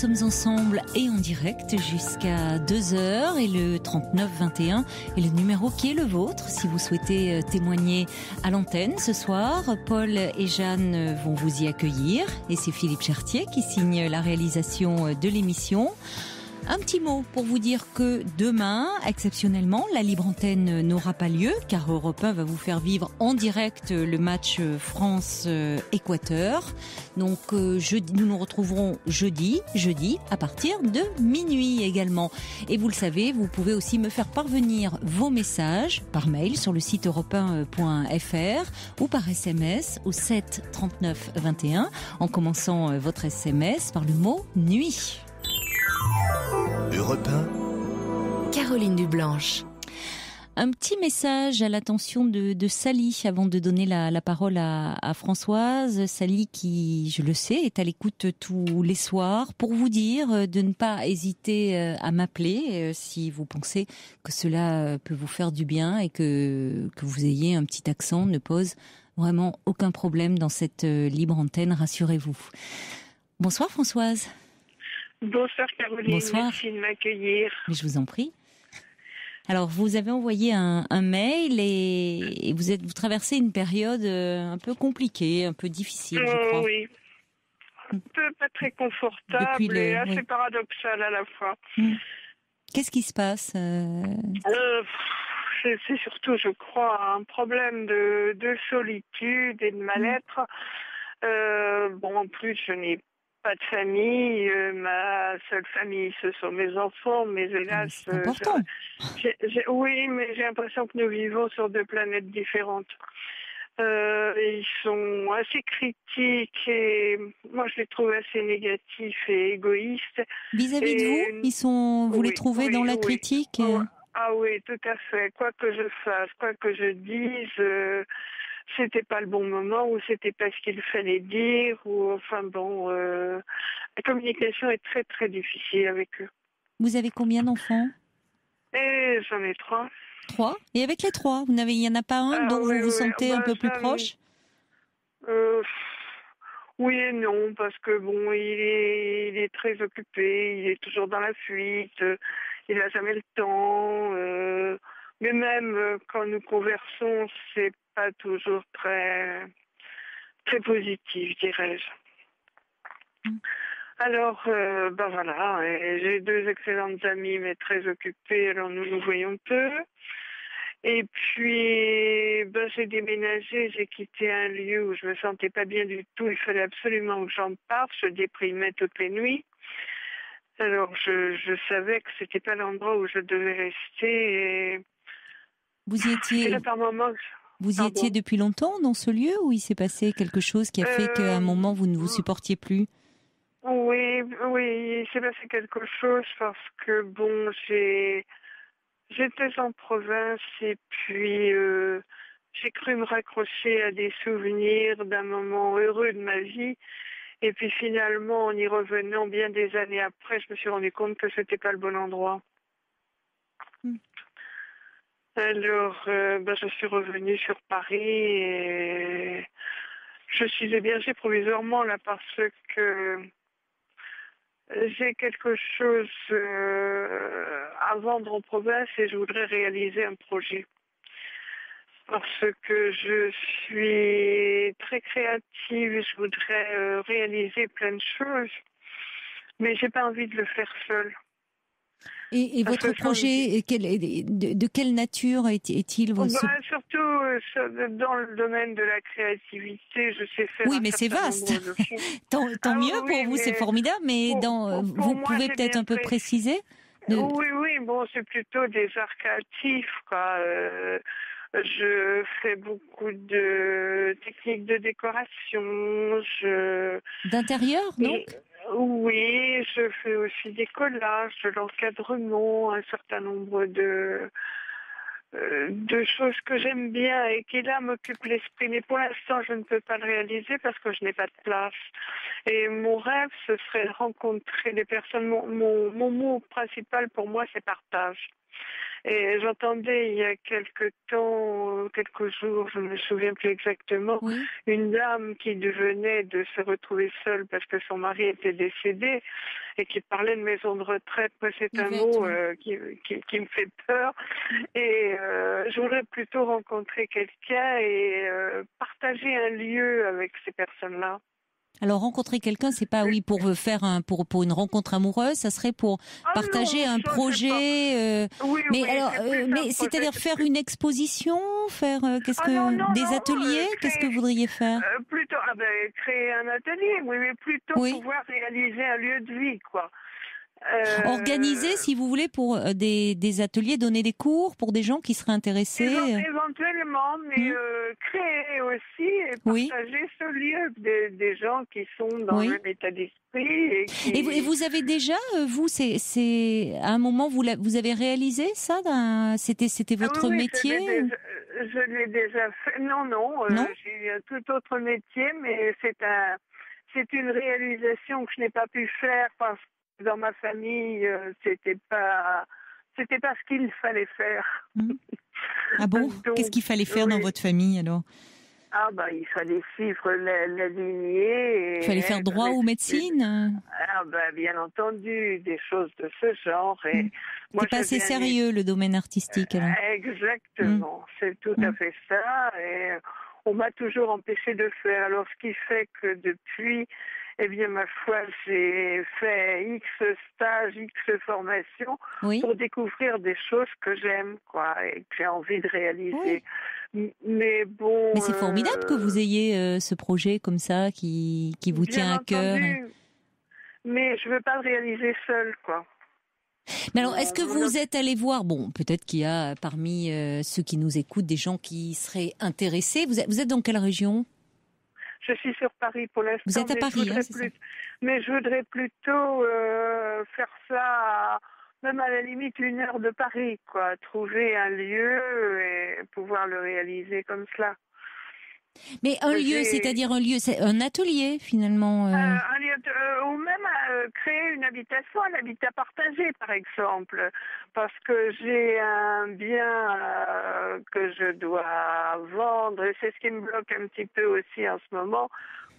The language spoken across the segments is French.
sommes ensemble et en direct jusqu'à 2h et le 3921 est le numéro qui est le vôtre si vous souhaitez euh, témoigner à l'antenne ce soir. Paul et Jeanne vont vous y accueillir et c'est Philippe Chartier qui signe la réalisation de l'émission. Un petit mot pour vous dire que demain, exceptionnellement, la libre antenne n'aura pas lieu car Europe 1 va vous faire vivre en direct le match France-Équateur. Donc euh, jeudi, nous nous retrouverons jeudi, jeudi à partir de minuit également. Et vous le savez, vous pouvez aussi me faire parvenir vos messages par mail sur le site europe1.fr ou par SMS au 7 39 21 en commençant votre SMS par le mot nuit. Europe Caroline Dublanche. Un petit message à l'attention de, de, Sally avant de donner la, la parole à, à, Françoise. Sally qui, je le sais, est à l'écoute tous les soirs pour vous dire de ne pas hésiter euh, à m'appeler euh, si vous pensez que cela peut vous faire du bien et que, que vous ayez un petit accent ne pose vraiment aucun problème dans cette euh, libre antenne, rassurez-vous. Bonsoir Françoise. Bonsoir Caroline, Bonsoir. merci de m'accueillir. Mais je vous en prie. Alors, vous avez envoyé un, un mail et, et, vous êtes vous traversez une période euh, un peu compliquée, un peu difficile, je crois. Oh, oui. Un peu pas très confortable le, et assez oui. paradoxal à la fois. Mmh. Qu'est-ce qui se passe euh... Euh, C'est surtout, je crois, un problème de, de solitude et de mal-être. Mmh. bon, en plus, je n'ai pas de famille. Euh, ma seule famille, ce sont mes enfants, mais hélas. C'est important. J ai, j ai, oui, mais j'ai l'impression que nous vivons sur deux planètes différentes. Euh, ils sont assez critiques et moi je les trouve assez négatifs et égoïstes. Vis-à-vis -vis de vous, ils sont, vous oui, les trouvez oui, dans la oui. critique oh, Ah oui, tout à fait. Quoi que je fasse, quoi que je dise. Euh, c'était pas le bon moment ou c'était pas ce qu'il fallait dire ou enfin bon euh, la communication est très très difficile avec eux. Vous avez combien d'enfants? Et j'en ai trois. Trois? Et avec les trois, vous n'avez il y en a pas un ah, dont oui, vous vous oui. sentez bah, un peu plus ça, proche? euh, Oui et non parce que bon il est il est très occupé, il est toujours dans la fuite, il n'a jamais le temps. Euh, mais même quand nous conversons, c'est pas toujours très très positif, dirais-je. Mm. Alors, euh, ben voilà, j'ai deux excellentes amies, mais très occupées, alors nous nous voyons peu. Et puis, ben, j'ai déménagé, j'ai quitté un lieu où je me sentais pas bien du tout. Il fallait absolument que j'en parte. Je déprimais toutes les nuits. Alors, je, je savais que c'était pas l'endroit où je devais rester. Et... Vous y étiez. Là, par moment, vous y étiez depuis longtemps dans ce lieu ou il s'est passé quelque chose qui a fait euh, qu'à un moment vous ne vous supportiez plus? Oui, oui, il s'est passé quelque chose parce que bon, j'ai j'étais en province et puis euh, j'ai cru me raccrocher à des souvenirs d'un moment heureux de ma vie. Et puis finalement, en y revenant bien des années après, je me suis rendu compte que c'était pas le bon endroit. Alors, euh, ben, je suis revenue sur Paris et je suis hébergée provisoirement là parce que j'ai quelque chose euh, à vendre en province et je voudrais réaliser un projet. Parce que je suis très créative, je voudrais euh, réaliser plein de choses, mais j'ai pas envie de le faire seule. Et, et votre projet, quel, de, de, quelle nature est-il bah, Surtout euh, dans le domaine de la créativité, je sais faire. Oui, mais c'est vaste. tant, tant ah, mieux oui, pour vous, c'est formidable. Mais pour, dans, pour, vous pouvez peut-être un peu pré... préciser de... Oui, oui, bon, c'est plutôt des arts créatifs, quoi. Euh, je fais beaucoup de techniques de décoration. Je d'intérieur, Et... Oui, je fais aussi des collages, de l'encadrement, un certain nombre de euh, de choses que j'aime bien et qui là m'occupent l'esprit. Mais pour l'instant, je ne peux pas le réaliser parce que je n'ai pas de place. Et mon rêve, ce serait de rencontrer des personnes. Mon mot principal pour moi, c'est partage. Et j'entendais il y a quelques temps, quelques jours, je ne me souviens plus exactement, une dame qui devenait de se retrouver seule parce que son mari était décédé et qui parlait de maison de retraite. Moi, c'est un mot euh, qui, qui, me fait peur. Et euh, j'aurais plutôt rencontré quelqu'un et euh, partager un lieu avec ces personnes-là. Alors rencontrer quelqu'un, c'est pas oui pour faire un pour pour une rencontre amoureuse, ça serait pour ah partager un projet. Euh, mais alors, euh, mais c'est-à-dire faire une exposition, faire euh, qu'est-ce ah que des ateliers, qu'est-ce que vous voudriez faire? Plutôt ah ben, créer un atelier, oui, mais plutôt pouvoir réaliser un lieu de vie, quoi. Euh, Organiser, si vous voulez, pour euh, des, des, ateliers, donner des cours pour des gens qui seraient intéressés Éventuellement, mais hmm. euh, créer aussi et partager ce lieu des, des, gens qui sont dans le même état d'esprit. Et, et, vous, avez déjà, vous, c'est à un moment, vous, vous avez réalisé ça C'était c'était ah votre métier Je l'ai déjà, fait. Non, non, non? j'ai un tout autre métier, mais c'est un c'est une réalisation que je n'ai pas pu faire parce dans ma famille, euh, c'était pas, c'était pas ce qu'il fallait faire. Hmm. Ah bon? Qu'est-ce qu'il fallait faire dans votre famille alors? Ah bah il fallait suivre la, lignée. il fallait faire droit ou médecine Ah bah bien entendu, des choses de ce genre. Et hmm. C'est pas assez sérieux le domaine artistique alors? Exactement, hmm. c'est tout à fait ça. Et on m'a toujours empêché de faire. Alors ce qui fait que depuis eh bien, ma foi, j'ai fait X stages, X formations pour découvrir des choses que j'aime, quoi, et que j'ai envie de réaliser. Mais bon. Mais c'est formidable que vous euh, ayez euh, ce projet comme ça qui, qui vous tient à cœur. Mais je veux pas le réaliser seul, quoi. Mais alors, est-ce que vous êtes allé voir, bon, peut-être qu'il y a parmi euh, ceux qui nous écoutent des gens qui seraient intéressés. Vous êtes, vous êtes dans quelle région? Je suis sur Paris pour l'instant. Vous êtes à Paris, hein, Mais je voudrais plutôt euh, faire ça, même à la limite une heure de Paris, quoi. Trouver un lieu et pouvoir le réaliser comme cela. Mais un lieu, c'est-à-dire un lieu, c'est un atelier finalement. Euh... Euh, euh ou même créer une habitation, un habitat partagé par exemple, parce que j'ai un bien que je dois vendre et c'est ce qui me bloque un petit peu aussi en ce moment,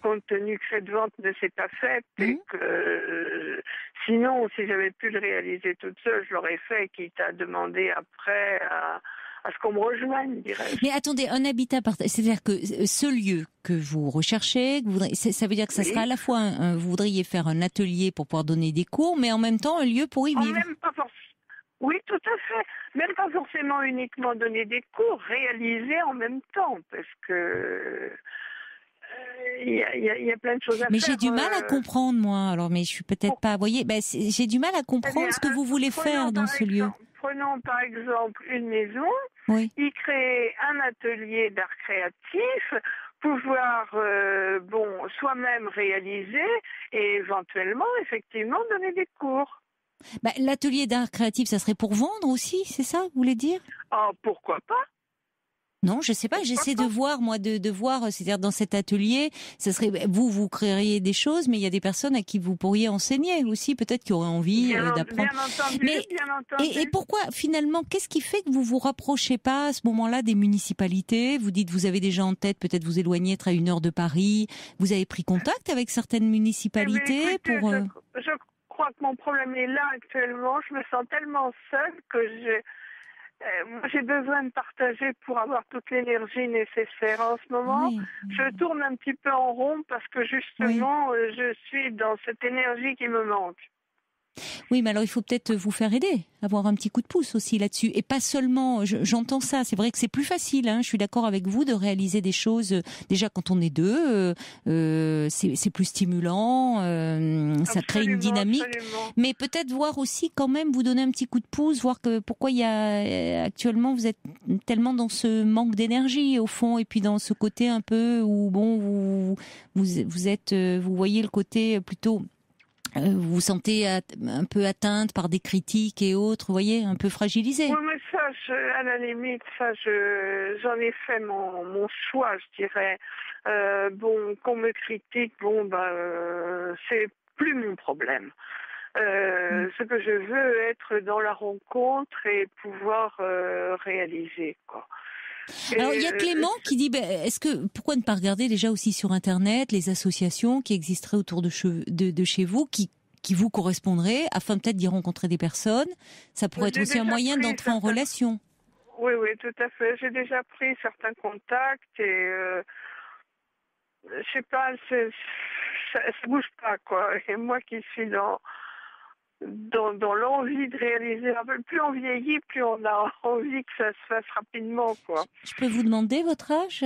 compte tenu que cette vente ne s'est pas faite et mmh. que sinon, si j'avais pu le réaliser toute seule, je l'aurais fait, quitte à demander après à à ce qu'on me rejoigne, dirais-je. Mais attendez, un habitat partagé, c'est-à-dire que euh, ce lieu que vous recherchez, ça veut dire que ça sera à la fois, vous voudriez faire un atelier pour pouvoir donner des cours, mais en même temps un lieu pour y vivre. Même pas oui, tout à fait. Même pas forcément uniquement donner des cours, réaliser en même temps, parce que il y, a, plein de choses à mais faire. Mais j'ai du mal à euh. comprendre, moi. Alors, mais je suis peut-être pas. Vous voyez, ben, j'ai du mal à comprendre ce que vous voulez faire dans ce lieu prenons par exemple une maison, y créer un atelier d'art créatif, pouvoir euh, bon soi-même réaliser et éventuellement effectivement donner des cours. Bah, l'atelier d'art créatif, ça serait pour vendre aussi, c'est ça, vous voulez dire? Oh, pourquoi pas? Non, je sais pas. J'essaie de voir, moi, de, de voir, c'est-à-dire dans cet atelier, ça serait vous, vous créeriez des choses, mais il y a des personnes à qui vous pourriez enseigner aussi, peut-être qui auraient envie euh, d'apprendre. Mais Et, et, pourquoi finalement, qu'est-ce qui fait que vous vous rapprochez pas à ce moment-là des municipalités? Vous dites, vous avez déjà en tête, peut-être vous éloigner, être à une heure de Paris. Vous avez pris contact avec certaines municipalités eh pour. Je, euh, je crois que mon problème est là actuellement. Je me sens tellement seule que je euh, j'ai besoin de partager pour avoir toute l'énergie nécessaire. En ce moment, je tourne un petit peu en rond parce que justement, euh, je suis dans cette énergie qui me manque. Oui, mais alors il faut peut-être vous faire aider, avoir un petit coup de pouce aussi là-dessus. Et pas seulement, j'entends ça, c'est vrai que c'est plus facile, hein, je suis d'accord avec vous, de réaliser des choses, euh, déjà quand on est deux, euh, euh c'est plus stimulant, euh, ça crée une dynamique. Mais peut-être voir aussi quand même, vous donner un petit coup de pouce, voir que pourquoi il y a actuellement, vous êtes tellement dans ce manque d'énergie au fond, et puis dans ce côté un peu où, bon, vous, vous, vous êtes, vous voyez le côté plutôt vous vous sentez un peu atteinte par des critiques et autres, vous voyez, un peu fragilisée? Oui, mais ça, à la limite, ça, je, j'en ai fait mon, mon choix, je dirais. Euh, bon, qu'on me critique, bon, bah, euh, c'est plus mon problème. Euh, ce que je veux être dans la rencontre et pouvoir euh, réaliser quoi. Alors il y a Clément qui dit ben, est-ce que pourquoi ne pas regarder déjà aussi sur internet les associations qui existeraient autour de, che- de, de chez vous qui qui vous correspondraient afin peut-être d'y rencontrer des personnes? Ça pourrait être aussi un moyen d'entrer en relation Oui, oui, tout à fait. J'ai déjà pris certains contacts et euh, je sais pas, ça, ça bouge pas quoi. Et moi qui suis dans dans, dans l'envie de réaliser un peu, plus on vieillit, plus on a envie que ça se fasse rapidement quoi. je peux vous demander votre âge?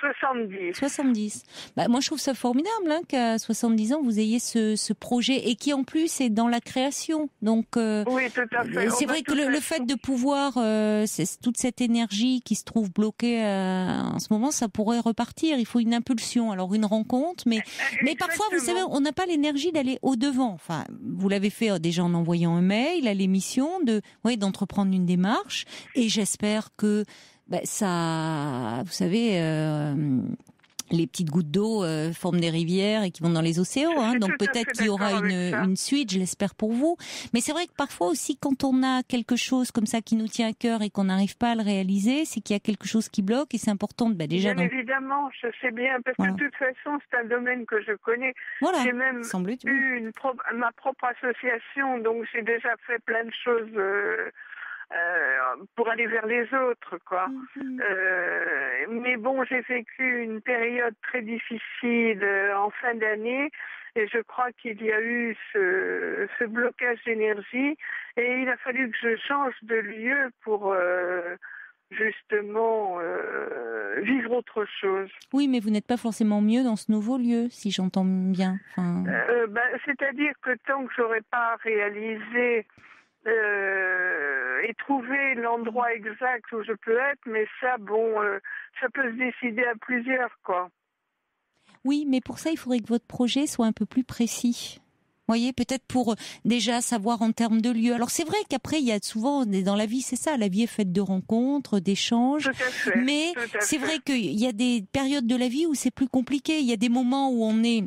70. 70. Bah, moi, je trouve ça formidable hein, qu'à 70 ans, vous ayez ce, ce projet et qui, en plus, est dans la création. Donc, euh, Oui, tout à fait. c'est vrai que le, le fait de pouvoir, euh, c'est- toute cette énergie qui se trouve bloquée euh, en ce moment, ça pourrait repartir. Il faut une impulsion, alors une rencontre, mais mais parfois, vous savez, on n'a pas l'énergie d'aller au devant. Enfin, vous l'avez fait euh, déjà en envoyant un mail à l'émission, de, oui, d'entreprendre une démarche. Et j'espère que ben, ça, vous savez. Euh, les petites gouttes d'eau euh, forment des rivières et qui vont dans les océans. Hein, donc peut-être qu'il y aura une, suite, je l'espère pour vous. Mais c'est vrai que parfois aussi, quand on a quelque chose comme ça qui nous tient à cœur et qu'on n'arrive pas à le réaliser, c'est qu'il y a quelque chose qui bloque et c'est important bah, déjà Bien évidemment, je sais bien, parce Voilà. que de toute façon, c'est un domaine que je connais. voilà, J'ai même eu une pro- ma propre association, donc j'ai déjà fait plein de choses euh, euh, pour aller vers les autres, quoi. Mhm. Euh, mais bon, j'ai vécu une période très difficile euh, en fin d'année et je crois qu'il y a eu ce, ce blocage d'énergie et il a fallu que je change de lieu pour euh, justement euh, vivre autre chose. Oui, mais vous n'êtes pas forcément mieux dans ce nouveau lieu, si j'entends bien. Enfin, Euh, ben, C'est-à-dire que tant que j'aurais pas réalisé euh, et trouvé l'endroit exact où je peux être, mais ça, bon, euh, ça peut se décider à plusieurs, quoi. oui, mais pour ça, il faudrait que votre projet soit un peu plus précis. Vous voyez, peut-être pour euh, déjà savoir en termes de lieu. Alors c'est vrai qu'après, il y a souvent, dans la vie, c'est ça, la vie est faite de rencontres, d'échanges. Mais c'est vrai qu'il y a des périodes de la vie où c'est plus compliqué. Il y a des moments où on est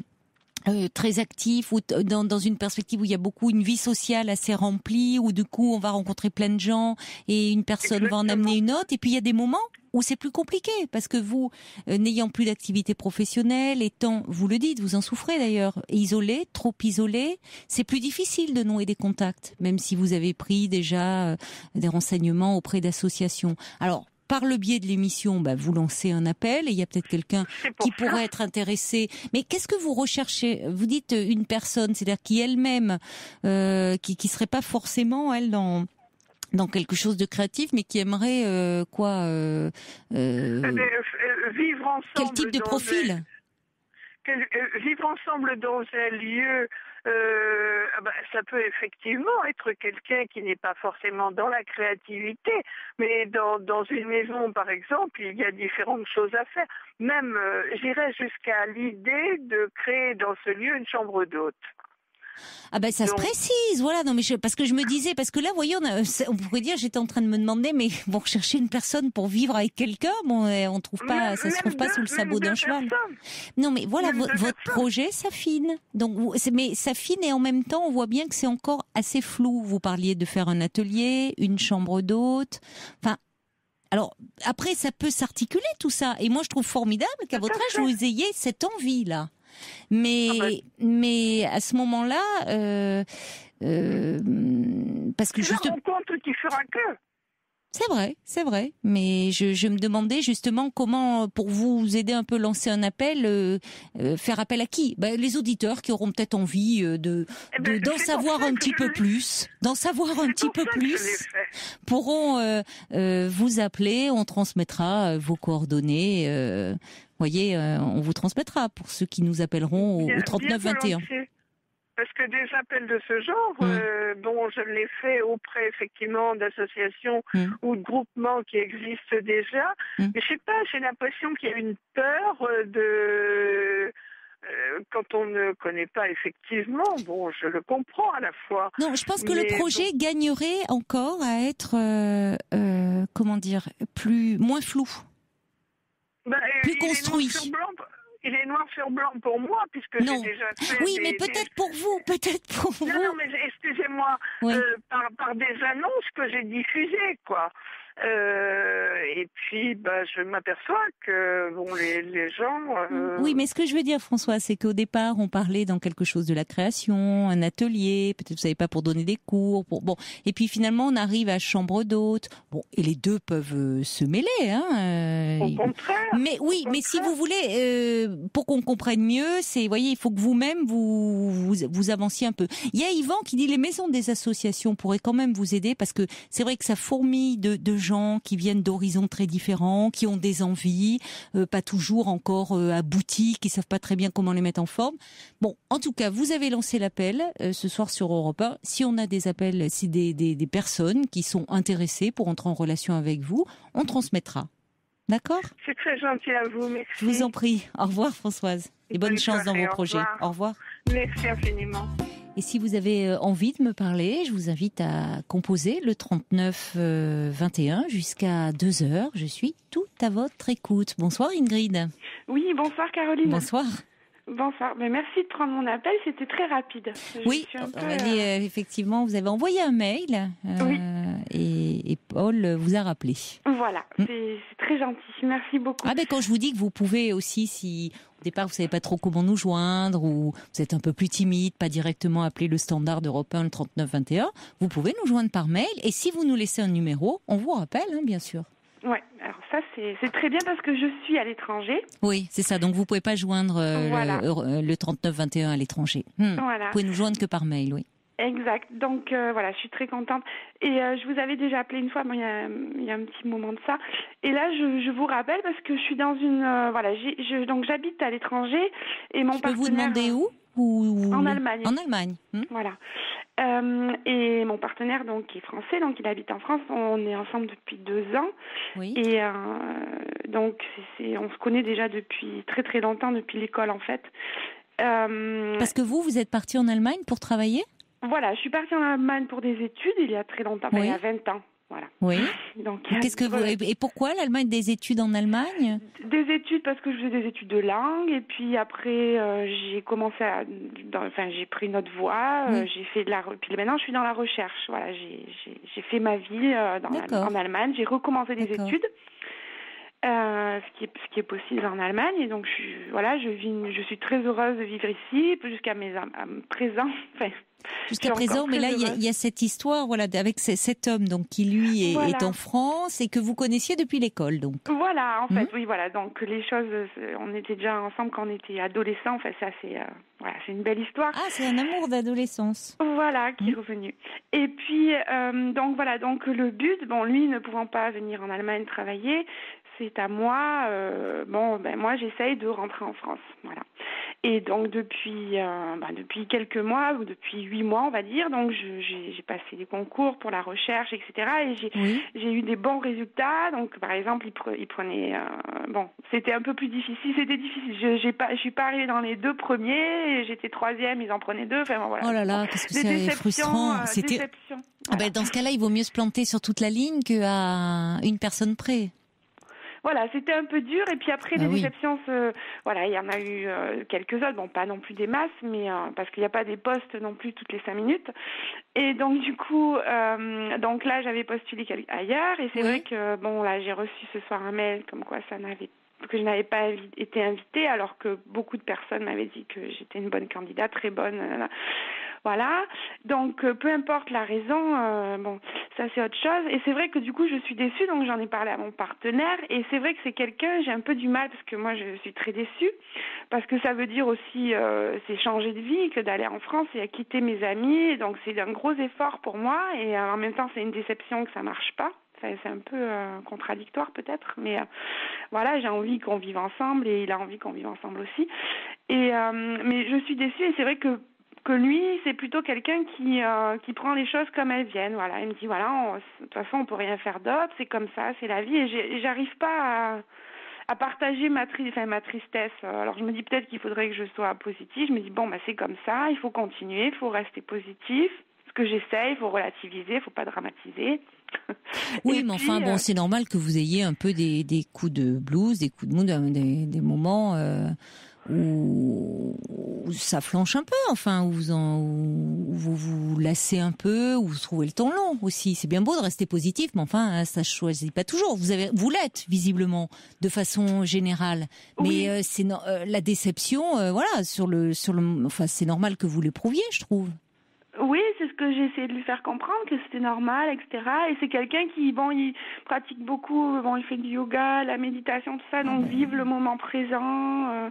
euh, très actif ou dans, dans une perspective où il y a beaucoup une vie sociale assez remplie où du coup on va rencontrer plein de gens et une personne va en amener une autre. Et puis il y a des moments où c'est plus compliqué parce que vous euh, n'ayant plus d'activité professionnelle étant vous le dites vous en souffrez d'ailleurs isolé trop isolé c'est plus difficile de nouer des contacts même si vous avez pris déjà euh, des renseignements auprès d'associations. Alors par le biais de l'émission, bah, vous lancez un appel et il y a peut-être quelqu'un qui ça. pourrait être intéressé. Mais qu'est-ce que vous recherchez? Vous dites euh, une personne, c'est-à-dire qui elle-même, euh, qui qui serait pas forcément elle dans dans quelque chose de créatif, mais qui aimerait euh, quoi euh, vivre ensemble. Quel type de profil? vivre ensemble dans un lieu, euh, ah bah, ça peut effectivement être quelqu'un qui n'est pas forcément dans la créativité, mais dans, dans une maison, par exemple, il y a différentes choses à faire. Même, euh, j'irais jusqu'à l'idée de créer dans ce lieu une chambre d'hôte. Ah ben ça se précise, voilà. Non mais je, parce que je me disais, parce que là, voyez, on, a- c'est- on pourrait dire, j'étais en train de me demander, mais bon, chercher une personne pour vivre avec quelqu'un, bon, euh, on trouve pas, Même- ça se trouve pas sous le sabot d'un cheval. Non, mais voilà, vo- votre personnes. projet s'affine. Donc, mais s'affine et en même temps, on voit bien que c'est encore assez flou. Vous parliez de faire un atelier, une chambre d'hôte. Enfin, alors après, ça peut s'articuler tout ça. Et moi, je trouve formidable qu'à votre âge, vous ayez cette envie là. Mais, Ah bah. mais à ce moment-là, euh, euh, parce que la juste, rencontre qui fera que. C'est vrai, c'est vrai. Mais je, je me demandais justement comment, pour vous aider un peu, lancer un appel, euh, euh, faire appel à qui? Ben, Les auditeurs qui auront peut-être envie euh, de Eh ben, d'en savoir un petit peu plus, d'en savoir un petit peu plus, pourront euh, euh, vous appeler, on transmettra euh, vos coordonnées. euh, voyez, euh, on vous transmettra pour ceux qui nous appelleront au, Bien- au 39 bien 21. volontiers. Parce que des appels de ce genre, Mm. euh, bon, je l'ai fait auprès effectivement d'associations Mm. ou de groupements qui existent déjà, Mm. mais je sais pas, j'ai l'impression qu'il y a une peur euh, de euh, quand on ne connaît pas effectivement. Bon, je le comprends à la fois. Non, je pense que le projet gagnerait encore à être, euh, comment dire, plus moins flou. Bah, Plus construit. sur blanc. Il est noir sur blanc pour moi, puisque j'ai déjà fait. Oui, mais peut-être pour vous, peut-être pour vous. Non, non, mais excusez-moi, euh, par, par des annonces que j'ai diffusées, quoi. Euh, et puis, bah, je m'aperçois que bon, les, les gens. Euh... Oui, mais ce que je veux dire, François, c'est qu'au départ, on parlait dans quelque chose de la création, un atelier, peut-être vous savez pas pour donner des cours, pour bon. Et puis finalement, on arrive à chambre d'hôte. Bon, et les deux peuvent euh, se mêler, hein. Euh, au contraire. Mais oui, mais si vous voulez, euh, pour qu'on comprenne mieux, c'est, voyez, il faut que vous-même vous, vous vous avanciez un peu. Il y a Yvan qui dit les maisons des associations pourraient quand même vous aider parce que c'est vrai que ça fourmille de, de gens qui viennent d'horizons très différents, qui ont des envies, euh, pas toujours encore euh, abouties, qui savent pas très bien comment les mettre en forme. Bon, en tout cas, vous avez lancé l'appel euh, ce soir sur Europe 1. Si on a des appels, si des, des, des personnes qui sont intéressées pour entrer en relation avec vous, on transmettra. D'accord? C'est très gentil à vous, merci. Je vous en prie. Au revoir Françoise. Et bonne, bonne chance dans vos projets. Au revoir. Merci infiniment. Et si vous avez euh, envie de me parler, je vous invite à composer le 39 21 jusqu'à 2 heures. Je suis tout à votre écoute. Bonsoir Ingrid. Oui, bonsoir Caroline. Bonsoir. Bonsoir, mais merci de prendre mon appel, c'était très rapide. Je oui, peu, euh... effectivement, vous avez envoyé un mail euh, oui. et, et, Paul vous a rappelé. Voilà, mm. c'est très gentil, merci beaucoup. Ah ben quand je vous dis que vous pouvez aussi, si au départ vous savez pas trop comment nous joindre ou vous êtes un peu plus timide, pas directement appeler le standard d'Europe 1 le 3921, vous pouvez nous joindre par mail et si vous nous laissez un numéro, on vous rappelle, hein, bien sûr. Ouais, alors ça c'est très bien parce que je suis à l'étranger. Oui, c'est ça. Donc vous pouvez pas joindre euh, voilà. le, le 3921 à l'étranger. Hmm. Voilà. Vous pouvez nous joindre que par mail, oui. Exact. Donc euh, voilà, je suis très contente. Et euh, je vous avais déjà appelé une fois, bon, il, y a, il y a un petit moment de ça. Et là, je, je vous rappelle parce que je suis dans une euh, voilà, je, donc j'habite à l'étranger et mon je partenaire. peux vous demander où? Ou... En Allemagne. En Allemagne. Hmm. Voilà. Euh, et mon partenaire donc qui est français, donc il habite en France. On est ensemble depuis deux ans. Oui. Et euh, donc c est, c est, on se connaît déjà depuis très très longtemps, depuis l'école en fait. Euh, Parce que vous, vous êtes parti en Allemagne pour travailler? Voilà, je suis partie en Allemagne pour des études il y a très longtemps, oui. il y a 20 ans. Voilà. Oui. Donc, qu'est-ce que vous et pourquoi l'Allemagne des études en Allemagne? Des études parce que je faisais des études de langue et puis après euh, j'ai commencé à dans, enfin j'ai pris une autre voie, oui. euh, j'ai fait de la puis maintenant je suis dans la recherche. Voilà, j'ai j'ai fait ma vie euh, dans la, en Allemagne, j'ai recommencé des études. Euh, ce qui est ce qui est possible en Allemagne et donc je voilà je vis je suis très heureuse de vivre ici jusqu'à mes à présent enfin Jusqu'à présent, mais là, il y, y, a cette histoire, voilà, avec cet homme, donc qui lui est, voilà. est en France et que vous connaissiez depuis l'école, donc. Voilà, en fait, mmh. oui, voilà. Donc les choses, on était déjà ensemble quand on était adolescents. Enfin, ça, c'est, euh, voilà, c'est une belle histoire. Ah, c'est un amour d'adolescence. Voilà, qui mmh. est revenu. Et puis, euh, donc voilà, donc le but, bon, lui ne pouvant pas venir en Allemagne travailler, c'est à moi, euh, bon, ben moi, j'essaye de rentrer en France, voilà. Et donc depuis euh, bah, depuis quelques mois ou depuis huit mois on va dire donc j'ai passé des concours pour la recherche etc et j'ai oui. j'ai eu des bons résultats donc par exemple ils, pre, ils prenaient euh, bon c'était un peu plus difficile c'était difficile je j'ai pas je suis pas arrivée dans les deux premiers j'étais troisième ils en prenaient deux enfin bon, voilà oh là là qu'est-ce que c'est frustrant c'était voilà. ah ben, dans ce cas-là il vaut mieux se planter sur toute la ligne qu'à une personne près voilà, c'était un peu dur. Et puis après, ah les oui. euh, voilà, il y en a eu euh, quelques autres. Bon, pas non plus des masses, mais euh, parce qu'il n'y a pas des postes non plus toutes les cinq minutes. Et donc du coup, euh, donc là, j'avais postulé ailleurs. Et c'est oui. vrai que bon, là, j'ai reçu ce soir un mail comme quoi ça n'avait que je n'avais pas été invitée, alors que beaucoup de personnes m'avaient dit que j'étais une bonne candidate, très bonne. Euh, voilà. Donc, euh, peu importe la raison, euh, bon, ça c'est autre chose. Et c'est vrai que du coup, je suis déçue, donc j'en ai parlé à mon partenaire. Et c'est vrai que c'est quelqu'un, j'ai un peu du mal, parce que moi, je suis très déçue, parce que ça veut dire aussi, euh, c'est changer de vie que d'aller en France et à quitter mes amis. Donc, c'est un gros effort pour moi. Et en même temps, c'est une déception que ça marche pas c'est un peu euh, contradictoire peut-être, mais euh, voilà, j'ai envie qu'on vive ensemble et il a envie qu'on vive ensemble aussi. Et euh, mais je suis déçue et c'est vrai que que lui, c'est plutôt quelqu'un qui qui prend les choses comme elles viennent. Voilà, il me dit voilà, on, de toute façon, on peut rien faire d'autre, c'est comme ça, c'est la vie. Et j'arrive pas à, à partager ma, tri enfin, ma tristesse. Alors je me dis peut-être qu'il faudrait que je sois positive. Je me dis bon, bah c'est comme ça, il faut continuer, il faut rester positif. Ce que j'essaye, il faut relativiser, il faut pas dramatiser. Oui, Et mais puis, enfin, bon, euh... c'est normal que vous ayez un peu des, des coups de blues, des coups de mood, des, des moments euh, où, ça flanche un peu, enfin, où vous, en, vous vous lassez un peu, où vous trouvez le temps long aussi. C'est bien beau de rester positif, mais enfin, ça ne choisit pas toujours. Vous avez, vous l'êtes visiblement de façon générale, mais euh, c'est euh, la déception, voilà, sur le, sur le, enfin, c'est normal que vous l'éprouviez, je trouve. Oui, c'est ce que j'ai essayé de lui faire comprendre, que c'était normal, etc. Et c'est quelqu'un qui, bon, il pratique beaucoup, bon, il fait du yoga, la méditation, tout ça, donc vive le moment présent. Euh,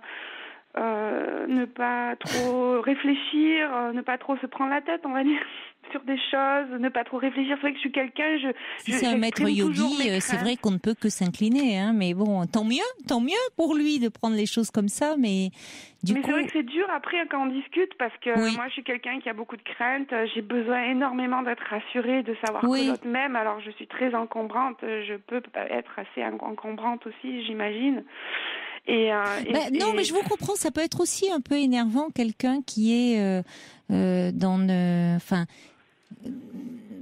euh, ne pas trop réfléchir, euh, ne pas trop se prendre la tête, on va dire, sur des choses, ne pas trop réfléchir. C'est vrai que je suis quelqu'un, je. Si c'est un maître yogi, euh, c'est vrai qu'on ne peut que s'incliner, hein, mais bon, tant mieux, tant mieux pour lui de prendre les choses comme ça, mais du mais c'est vrai que c'est dur après quand on discute parce que moi je suis quelqu'un qui a beaucoup de craintes, j'ai besoin énormément d'être rassurée, de savoir que l'autre m'aime, alors je suis très encombrante, je peux être assez encombrante aussi, j'imagine. Et, euh, bah, non, mais je vous comprends. Ça peut être aussi un peu énervant quelqu'un qui est euh, euh, dans, enfin,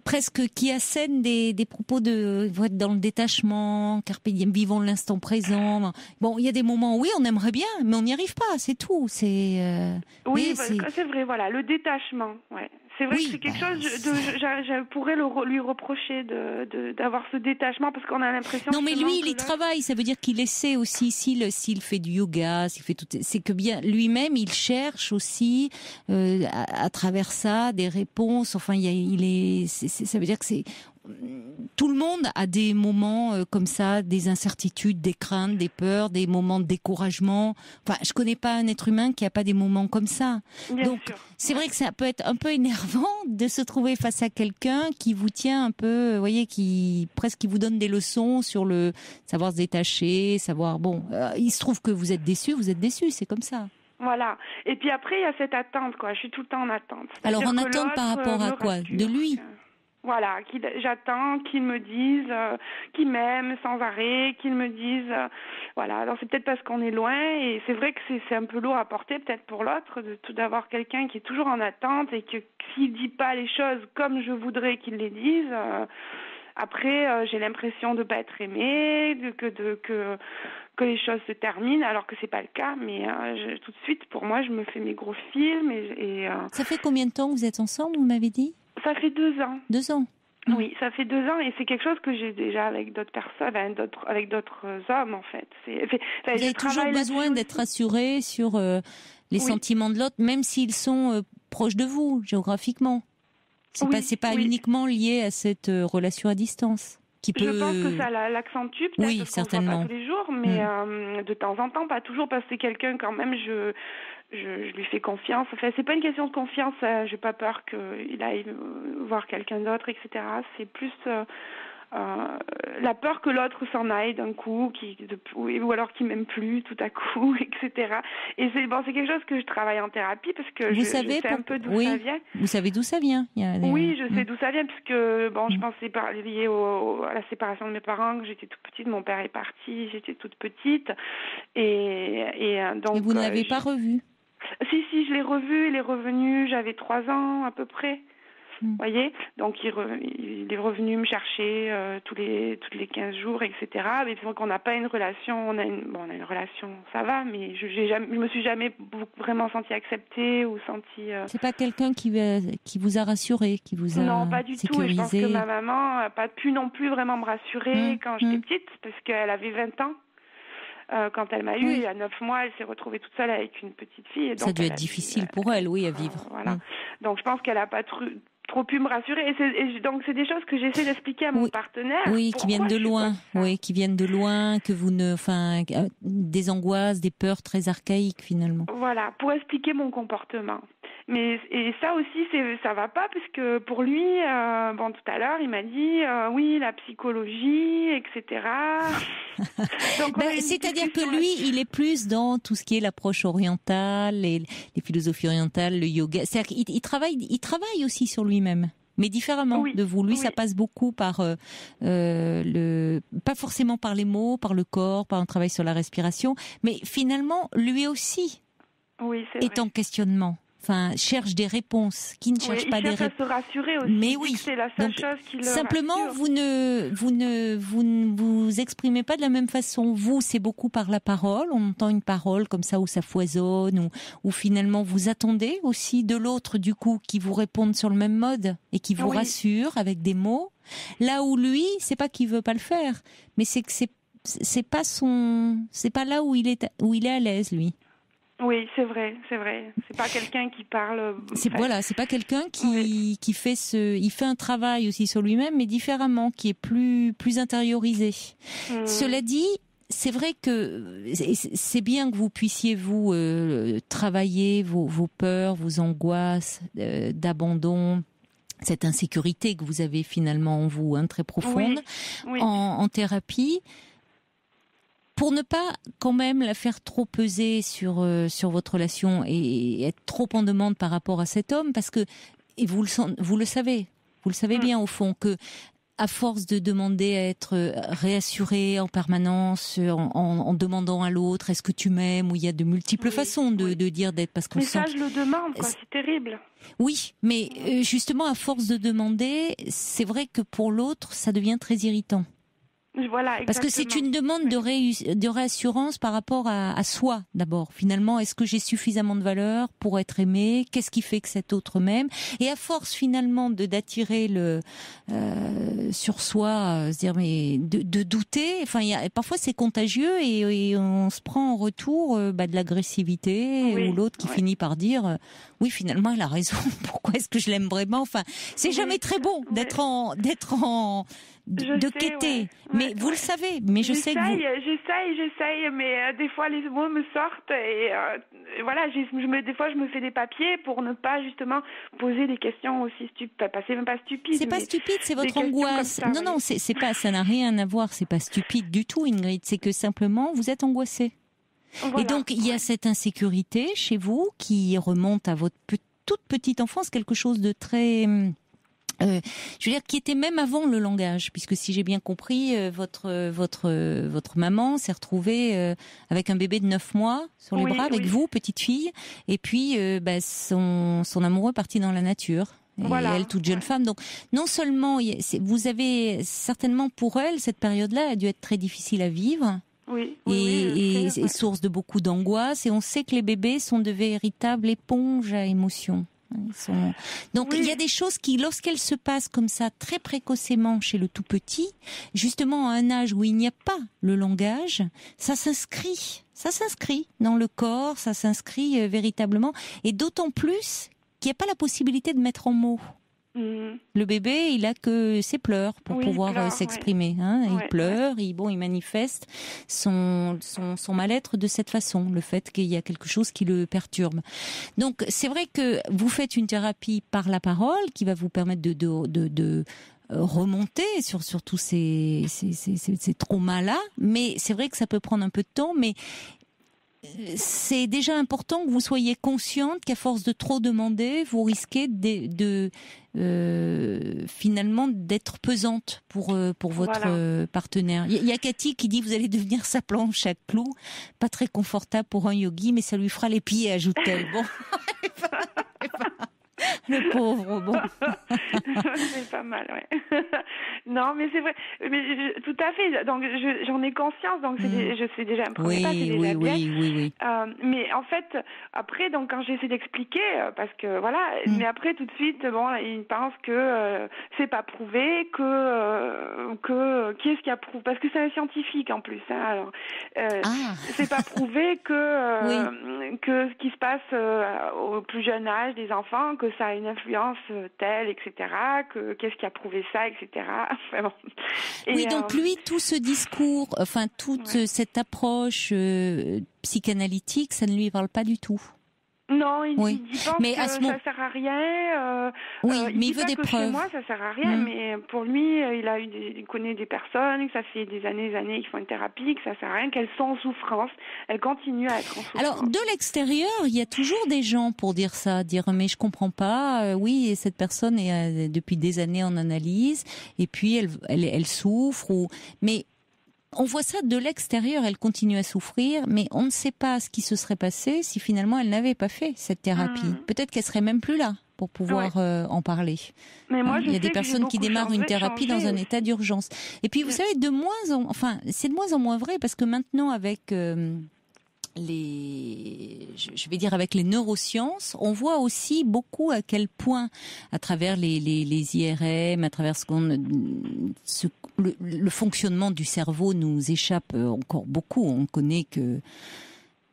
presque qui assène des, des propos de être dans le détachement, carpe diem, vivons l'instant présent. Bon, il y a des moments où oui, on aimerait bien, mais on n'y arrive pas. C'est tout. C'est oui, c'est vrai. Voilà, le détachement. Ouais. C'est vrai que c'est quelque bah, chose de, je, pourrais le, lui reprocher de d'avoir ce détachement parce qu'on a l'impression. Non, mais lui, il y travaille. Ça veut dire qu'il essaie aussi s'il s'il fait du yoga, s'il fait tout. C'est que bien lui-même, il cherche aussi euh, à, travers ça des réponses. Enfin, il, il est. ça veut dire que c'est tout le monde a des moments euh, comme ça, des incertitudes, des craintes, des peurs, des moments de découragement. Enfin, je connais pas un être humain qui a pas des moments comme ça. Donc, c'est vrai que ça peut être un peu énervant de se trouver face à quelqu'un qui vous tient un peu, vous voyez, qui presque qui vous donne des leçons sur le savoir se détacher, savoir bon. Euh, il se trouve que vous êtes déçu, vous êtes déçu, c'est comme ça. Voilà. Et puis après, il y a cette attente, quoi. Je suis tout le temps en attente. Alors, en attente par rapport à quoi? De lui? Voilà, j'attends qu'il me dise euh, qu'il m'aime sans arrêt, qu'il me dise euh, voilà. Alors c'est peut-être parce qu'on est loin et c'est vrai que c'est un peu lourd à porter peut-être pour l'autre d'avoir quelqu'un qui est toujours en attente et que s'il dit pas les choses comme je voudrais qu'il les dise, euh, après j'ai l'impression de pas être aimé, de, que que les choses se terminent alors que c'est pas le cas. Mais tout de suite pour moi je me fais mes gros films et ça fait combien de temps que vous êtes ensemble Vous m'avez dit? Ça fait deux ans. Deux ans oui, ça fait deux ans et c'est quelque chose que j'ai déjà avec d'autres personnes, avec d'autres, avec d'autres hommes en fait. C'est, Vous avez toujours besoin d'être rassuré sur euh, les sentiments de l'autre, même s'ils sont euh, proches de vous géographiquement. C'est pas, c'est pas uniquement lié à cette euh, relation à distance. Qui peut... Je pense que ça l'accentue peut-être oui, certainement. pas tous les jours, mais mm. de temps en temps, pas toujours parce que c'est quelqu'un quand même. Je je, je, lui fais confiance. Enfin, c'est pas une question de confiance. Euh, J'ai pas peur qu'il aille euh, voir quelqu'un d'autre, etc. C'est plus euh, euh, la peur que l'autre s'en aille d'un coup, qui, ou alors qu'il m'aime plus tout à coup, etc. Et c'est bon, c'est quelque chose que je travaille en thérapie parce que vous je, savez sais un peu d'où ça vient. Vous savez d'où ça vient Oui, je sais mm. d'où ça vient puisque bon, je mm. pense c'est lié au, à la séparation de mes parents que j'étais toute petite, mon père est parti, j'étais toute petite et, et donc. Et vous ne l'avez pas revu si, si, je l'ai revu, il est revenu, j'avais trois ans à peu près. Vous hmm. voyez? Donc il, il, est revenu me chercher euh, tous les tous les 15 jours, etc. Mais vrai qu'on n'a pas une relation, on a une bon, on a une relation, ça va, mais je je me suis jamais vraiment senti acceptée ou senti. Euh... C'est pas quelqu'un qui qui vous a rassuré, qui vous a non pas du tout. Et je pense que ma maman n'a pas pu non plus vraiment me rassurer hmm. quand j'étais hmm. petite parce qu'elle avait 20 ans. Euh, quand elle m'a eu, il y a neuf mois, elle s'est retrouvée toute seule avec une petite fille. Et donc ça a dû être difficile pour elle, oui, à vivre. voilà. Donc je pense qu'elle n'a pas trop trop pu me rassurer. Et, donc, c'est des choses que j'essaie d'expliquer à mon partenaire. Oui, qui viennent de loin. Oui, qui viennent de loin, que vous ne, enfin, euh, des angoisses, des peurs très archaïques finalement. Voilà, pour expliquer mon comportement. Mais et ça aussi, c'est ça va pas parce que pour lui, euh, bon, tout à l'heure, il m'a dit euh, oui, la psychologie, etc. Ben, c'est-à-dire que lui, il est plus dans tout ce qui est l'approche orientale, les, les philosophies orientales, le yoga. C'est-à-dire qu'il il travaille, il travaille aussi sur lui même mais différemment de vous. Lui, ça passe beaucoup par euh, le, pas forcément par les mots, par le corps, par un travail sur la respiration, mais finalement, lui aussi oui, est, en questionnement. Enfin cherche des réponses, qui ne cherche pas des réponses. se rassurer aussi. Mais oui, c'est la seule chose qui le simplement vous ne vous ne vous ne vous exprimez pas de la même façon. Vous, c'est beaucoup par la parole. On entend une parole comme ça où ça foisonne, ou où finalement vous attendez aussi de l'autre du coup qui vous réponde sur le même mode et qui vous rassure avec des mots. Là où lui, c'est pas qu'il veut pas le faire, mais c'est que c'est c'est pas son c'est pas là où il est où il est à l'aise lui. Oui, c'est vrai, c'est vrai. C'est pas quelqu'un qui parle. C'est voilà, c'est pas quelqu'un qui qui fait ce, il fait un travail aussi sur lui-même, mais différemment, qui est plus plus intériorisé. Hmm. Cela dit, c'est vrai que c'est bien que vous puissiez vous euh, travailler vos, vos peurs, vos angoisses euh, d'abandon, cette insécurité que vous avez finalement en vous, hein, très profonde, En, en, thérapie pour ne pas quand même la faire trop peser sur euh, sur votre relation et être trop en demande par rapport à cet homme parce que et vous le vous le savez vous le savez mm. bien au fond que à force de demander à être réassuré en permanence, en, demandant à l'autre est-ce que tu m'aimes, ou il y a de multiples façons de, de dire d'être parce qu'on Mais ça, je le demande, c'est terrible. Oui, mais euh, justement, à force de demander, c'est vrai que pour l'autre, ça devient très irritant. Parce que c'est une demande de, de réassurance par rapport à, soi d'abord. Finalement, est-ce que j'ai suffisamment de valeur pour être aimé? Qu'est-ce qui fait que cet autre m'aime? Et à force finalement de d'attirer le euh, sur soi, euh, se dire mais de, douter. Enfin, y a, parfois c'est contagieux et, on se prend en retour euh, bah, de l'agressivité ou l'autre qui finit par dire oui finalement il a raison. Pourquoi est-ce que je l'aime vraiment? Enfin, c'est jamais très bon d'être en d'être en de, quêter. Mais vous le savez, mais je sais que vous... J'essaye, j'essaye, mais euh, des fois les mots me sortent et euh, voilà, je me, des fois je me fais des papiers pour ne pas justement poser des questions aussi stupides. C'est même pas stupide. C'est pas stupide, c'est votre angoisse. non, non, c'est pas, ça n'a rien à voir. C'est pas stupide du tout, Ingrid. C'est que simplement vous êtes angoissée. et donc il y a cette insécurité chez vous qui remonte à votre toute petite enfance, quelque chose de très hum, euh, je veux dire, qui était même avant le langage, puisque si j'ai bien compris, euh, votre votre votre maman s'est retrouvée euh, avec un bébé de 9 mois sur les bras, avec vous, petite fille, et puis bah, son son amoureux parti dans la nature. Et elle, toute jeune femme. Donc, non seulement vous avez certainement pour elle cette période-là a dû être très difficile à vivre. Oui, et, et source de beaucoup d'angoisse. Et on sait que les bébés sont de véritables éponges à émotions. Donc il y a des choses qui, lorsqu'elles se passent comme ça très précocement chez le tout petit, justement à un âge où il n'y a pas le langage, ça s'inscrit, ça s'inscrit dans le corps, ça s'inscrit euh, véritablement, et d'autant plus qu'il n'y a pas la possibilité de mettre en mots. Mhm. Le bébé, il a que ses pleurs pour pouvoir euh, s'exprimer. Hein. il pleure, il bon, il manifeste son son, son mal-être de cette façon, le fait qu'il y a quelque chose qui le perturbe. Donc c'est vrai que vous faites une thérapie par la parole qui va vous permettre de de, de, de euh, remonter sur, sur tous ces, ces, ces, ces traumas-là, mais c'est vrai que ça peut prendre un peu de temps, mais c'est déjà important que vous soyez consciente qu'à force de trop demander, vous risquez de, euh, finalement d'être pesante pour euh, pour votre partenaire. Il y, a Cathy qui dit vous allez devenir sa planche à clous, pas très confortable pour un yogi, mais ça lui fera les pieds, ajoute-t-elle. Bon. Le pauvre, bon. c'est pas mal, ouais. non, mais c'est vrai. Mais tout à fait. Donc, j'en ai conscience. Donc, mm. je sais déjà un premier oui, pas, c'est déjà oui, Oui, oui, oui. Euh, mais en fait, après, donc, quand j'essaie d'expliquer, euh, parce que voilà, mm. mais après, tout de suite, bon, ils pensent que euh, c'est pas prouvé, que euh, que qui est-ce qui a prouvé? Parce que c'est un scientifique en plus. Hein, alors, ah. c'est pas prouvé que que ce qui se passe au plus jeune âge des enfants, que ça a une influence euh, telle, etc., que qu'est-ce qui a prouvé ça, etc. oui, donc euh, lui, tout ce discours, enfin toute cette approche euh, psychanalytique, ça ne lui parle pas du tout. Non, il, oui. il pense mais que ça sert à rien. Euh, oui, euh, mais il, veut des preuves. Chez moi, ça sert à rien. Mm. Mais pour lui, euh, il a eu, des, il connaît des personnes, que ça fait des années, des années qu'ils font une thérapie, que ça sert à rien, qu'elles sont en souffrance. Elles continuent à être en souffrance. Alors, de l'extérieur, il y a toujours des gens pour dire ça, dire mais je comprends pas. Euh, oui, cette personne est depuis des années en analyse, et puis elle, elle, elle souffre. Ou mais on voit ça de l'extérieur, elle continue à souffrir, mais on ne sait pas ce qui se serait passé si finalement elle n'avait pas fait cette thérapie. Hmm. Peut-être qu'elle serait même plus là pour pouvoir euh, en parler. Mais moi, Hein, je Il y a des personnes qui démarrent une changé- thérapie dans un état d'urgence. Et puis, vous savez, de moins en, enfin, c'est de moins en moins vrai parce que maintenant, avec euh, les, je vais dire avec les neurosciences, on voit aussi beaucoup à quel point, à travers les, les, les IRM, à travers ce qu'on, ce, le, le fonctionnement du cerveau nous échappe encore beaucoup. On connaît que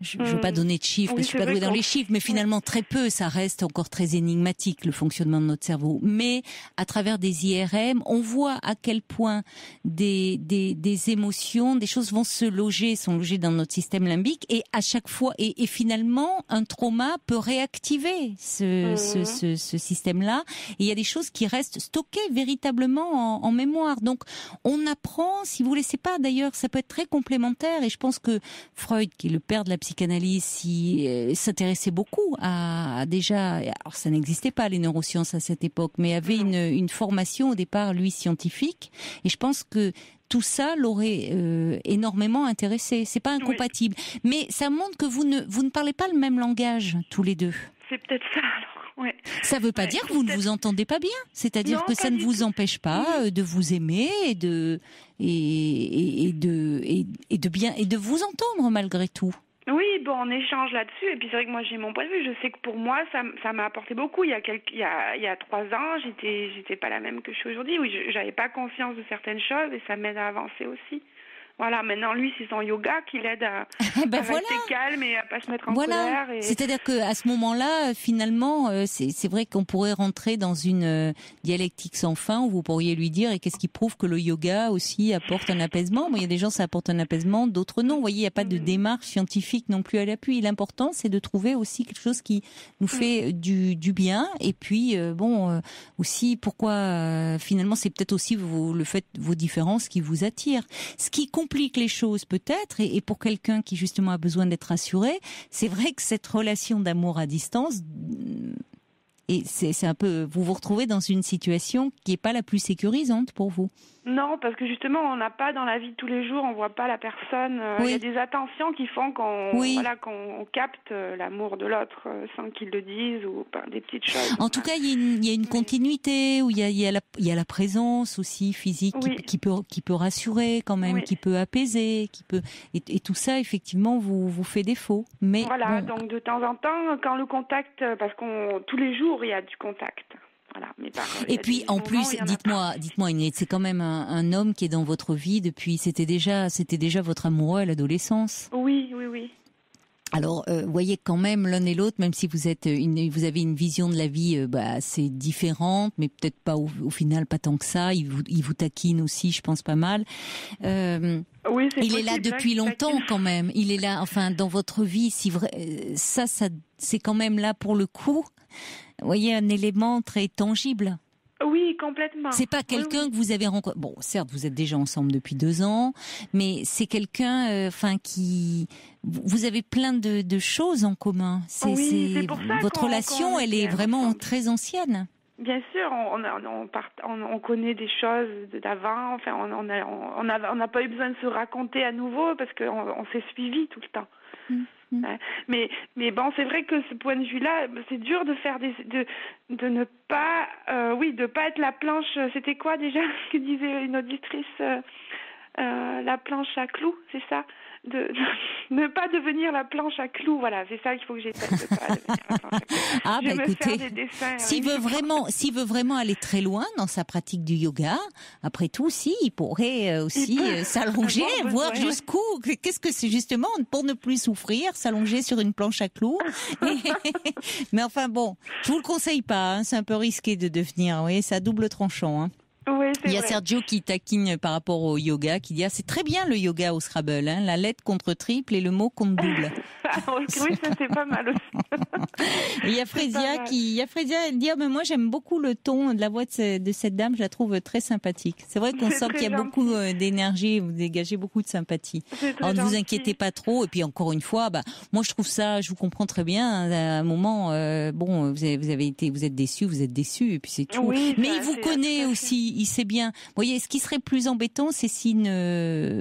je ne veux pas donner de chiffres, Oui, parce que je suis pas douée dans les chiffres, mais finalement très peu, ça reste encore très énigmatique le fonctionnement de notre cerveau. Mais à travers des IRM, on voit à quel point des, des, des émotions, des choses vont se loger, sont logées dans notre système limbique, et à chaque fois, et, et finalement, un trauma peut réactiver ce, ce, ce, ce système-là. Et il y a des choses qui restent stockées véritablement en, en mémoire. Donc, on apprend, si vous voulez, c'est pas d'ailleurs, ça peut être très complémentaire, et je pense que Freud, qui est le père de la psychanalyse, s'y, euh, s'intéressait beaucoup à, à déjà, alors ça n'existait pas les neurosciences à cette époque, mais avait une, une formation au départ, lui, scientifique, et je pense que tout ça l'aurait euh, énormément intéressé. C'est pas incompatible, mais ça montre que vous ne vous ne parlez pas le même langage tous les deux. C'est peut-être ça, alors. Ouais. Ça veut pas Ouais, dire que vous ne vous entendez pas bien. C'est-à-dire que ça ne vous tout. empêche pas euh, de vous aimer et de et, et, et de et, et de bien et de vous entendre malgré tout. Oui, bon, on échange là-dessus. Et puis c'est vrai que moi j'ai mon point de vue. Je sais que pour moi, ça, m'a apporté beaucoup. Il y a quelques, il y a, il y a trois ans, j'étais, j'étais pas la même que je suis aujourd'hui. Oui, j'avais pas conscience de certaines choses et ça m'aide à avancer aussi. Voilà. Maintenant, lui, c'est son yoga qui l'aide à, ben à voilà. rester calme et à pas se mettre en Voilà. colère. Et... C'est-à-dire que à ce moment-là, euh, finalement, euh, c'est vrai qu'on pourrait rentrer dans une euh, dialectique sans fin où vous pourriez lui dire et qu'est-ce qui prouve que le yoga aussi apporte un apaisement? Bon, il y a des gens ça apporte un apaisement, d'autres non. Vous voyez, il n'y a pas de Mhm. démarche scientifique non plus à l'appui. L'important, c'est de trouver aussi quelque chose qui nous fait du, du bien. Et puis, bon, aussi pourquoi finalement, c'est peut-être aussi vos, le fait vos différences qui vous attirent. Ce qui complique les choses peut-être, et, pour quelqu'un qui justement a besoin d'être rassuré, c'est vrai que cette relation d'amour à distance, et c'est un peu, vous vous retrouvez dans une situation qui est pas la plus sécurisante pour vous. Non, parce que justement, on n'a pas dans la vie de tous les jours, on voit pas la personne. euh, Oui. Il y a des attentions qui font qu'on Oui. voilà, qu'on capte euh, l'amour de l'autre euh, sans qu'il le dise ou des petites choses. En tout cas, il y a une, il y a une Oui. continuité où il y a, il y a la, il y a la présence aussi physique qui, Oui. qui peut, qui peut rassurer quand même, qui peut apaiser, qui peut, et, et tout ça effectivement vous vous fait défaut. Mais Voilà, bon, donc de temps en temps, quand le contact, parce qu'on tous les jours il y a du contact. Voilà, mais par, il y Et a puis en plus, dites-moi, dites-moi, Inès, c'est quand même un, un homme qui est dans votre vie depuis. C'était déjà, c'était déjà votre amoureux à l'adolescence. Oui, oui, oui. Alors, euh, voyez quand même l'un et l'autre, même si vous êtes une, vous avez une vision de la vie euh, bah, assez différente, mais peut-être pas au, au final pas tant que ça. Il vous, il vous taquine aussi, je pense pas mal. Euh, Oui, c'est il est là hein, depuis qu'il longtemps taquine. quand même. Il est là, enfin, dans votre vie, si vrai, euh, ça, ça, c'est quand même là pour le coup. Vous voyez un élément très tangible. Oui, complètement. C'est pas quelqu'un oui. que vous avez rencontré. Bon, certes, vous êtes déjà ensemble depuis deux ans, mais c'est quelqu'un, euh, enfin, qui. vous- avez plein de, de choses en commun. C'est, Oui, votre relation, elle est vraiment ensemble. très ancienne. Bien sûr, on, on, a- on, part- on, on connaît des choses d'avant. Enfin, on on a, on a- on n'a pas eu besoin de se raconter à nouveau parce qu'on on, s'est suivi tout le temps. Mm, mm. Mais, mais bon, c'est vrai que ce point de vue-là, c'est dur de faire des, de, de ne pas, euh, oui, de pas être la planche. C'était quoi déjà ce que disait une auditrice, euh, euh, la planche à clous, c'est ça? De, ne pas devenir la planche à clous. Voilà, c'est ça qu'il faut que j'essaie de pas devenir la planche à clous. Ah, bah écoutez. S'il veut vraiment, s'il veut vraiment aller très loin dans sa pratique du yoga, après tout, si, il pourrait euh, aussi euh, s'allonger, voir jusqu'où. Qu'est-ce que c'est justement pour ne plus souffrir, s'allonger sur une planche à clous. Mais enfin bon, je vous le conseille pas. hein, c'est un peu risqué de devenir. Oui, c'est à double tranchant. Hein. Oui, Il y a vrai. Sergio qui taquine par rapport au yoga, qui dit ah, c'est très bien le yoga au Scrabble, hein, la lettre contre triple et le mot contre double. oui, ça c'est pas mal aussi. Il y a Frésia qui, il y a Frésia, dit ah, mais moi j'aime beaucoup le ton de la voix de, ce- de cette dame, je la trouve très sympathique. C'est vrai qu'on sent qu'il y a gentil. beaucoup euh, d'énergie, vous dégagez beaucoup de sympathie. Alors ne vous inquiétez pas trop. Et puis encore une fois, bah moi je trouve ça, je vous comprends très bien. hein, À un moment, euh, bon, vous avez, vous avez été, vous êtes déçu, vous êtes déçu, et puis c'est tout. Oui, Mais ça, il vous connaît aussi. Il sait bien. Vous voyez, ce qui serait plus embêtant, c'est si,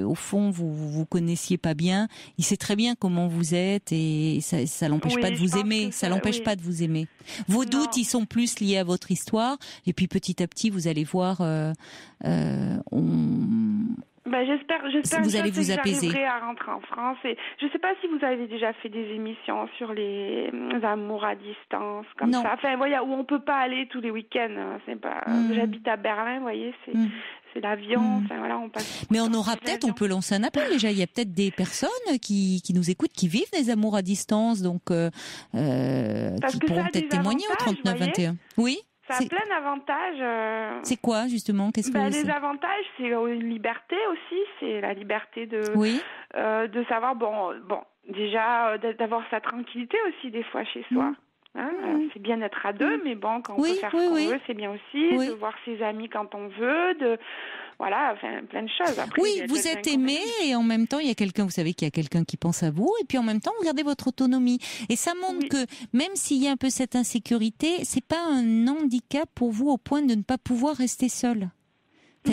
au fond, vous, vous connaissiez pas bien. Il sait très bien comment vous êtes et ça, ça l'empêche pas de vous aimer. Ça l'empêche pas de vous aimer. Vos doutes, ils sont plus liés à votre histoire. Et puis petit à petit, vous allez voir. Euh, euh, on, bah, j'espère, j'espère vous allez vous apaiser. à rentrer en France. Et je ne sais pas si vous avez déjà fait des émissions sur les euh, amours à distance, comme ça. Enfin, voyez, où on peut pas aller tous les week-ends. Hein. C'est pas. Hmm. J'habite à Berlin, vous voyez, c'est. Hmm. C'est l'avion, hmm. enfin voilà, on passe. Mais on aura peut-être, on peut lancer un appel déjà. Il y a peut-être des personnes qui, qui nous écoutent, qui vivent des amours à distance, donc euh, euh qui pourront peut-être témoigner au 39-21. Oui? Ça a plein d'avantages. Euh, c'est quoi justement? Qu'est-ce que bah, Les avantages, c'est une liberté aussi. C'est la liberté de oui. euh, de savoir bon bon déjà euh, d'avoir sa tranquillité aussi des fois chez soi. Mmh. Hein, mmh. C'est bien d'être à deux, mmh. mais bon, quand on peut faire ce qu'on veut, c'est bien aussi de voir ses amis quand on veut, de voilà, enfin, plein de choses. oui, vous êtes aimé et en même temps, il y a quelqu'un, vous savez qu'il y a quelqu'un qui pense à vous et puis en même temps, vous gardez votre autonomie. Et ça montre que même s'il y a un peu cette insécurité, c'est pas un handicap pour vous au point de ne pas pouvoir rester seul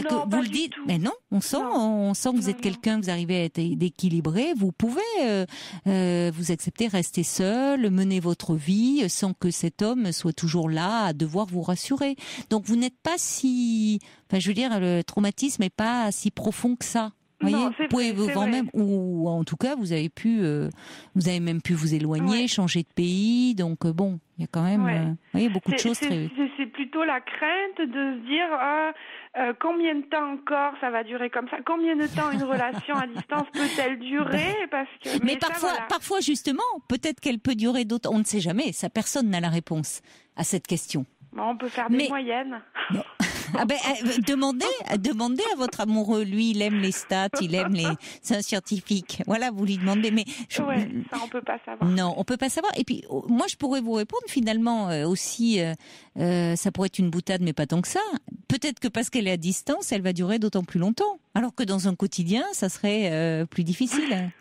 vous le dites, mais non, on sent, on sent que vous êtes quelqu'un, vous arrivez à être équilibré, vous pouvez euh, euh, vous accepter, rester seul, mener votre vie sans que cet homme soit toujours là à devoir vous rassurer. Donc vous n'êtes pas si, enfin je veux dire, le traumatisme n'est pas si profond que ça. Voyez, vous pouvez vous même, ou en tout cas, vous avez pu, euh, vous avez même pu vous éloigner, changer de pays. Donc bon, il y a quand même, vous voyez, beaucoup de choses. C'est plutôt la crainte de se dire. Ah, euh, combien de temps encore ça va durer comme ça? Combien de temps une relation à distance peut-elle durer? Parce que mais, parfois, parfois justement, peut-être qu'elle peut durer d'autres. On ne sait jamais. Ça, personne n'a la réponse à cette question. On peut faire des moyennes. Ah ben, euh, demandez, demandez à votre amoureux. Lui, il aime les stats, il aime les. C'est un scientifique. Voilà, vous lui demandez. Mais ça, on peut pas savoir. Non, on peut pas savoir. Et puis, oh, moi, je pourrais vous répondre finalement euh, aussi. Euh, ça pourrait être une boutade, mais pas tant que ça. Peut-être que parce qu'elle est à distance, elle va durer d'autant plus longtemps. Alors que dans un quotidien, ça serait plus difficile.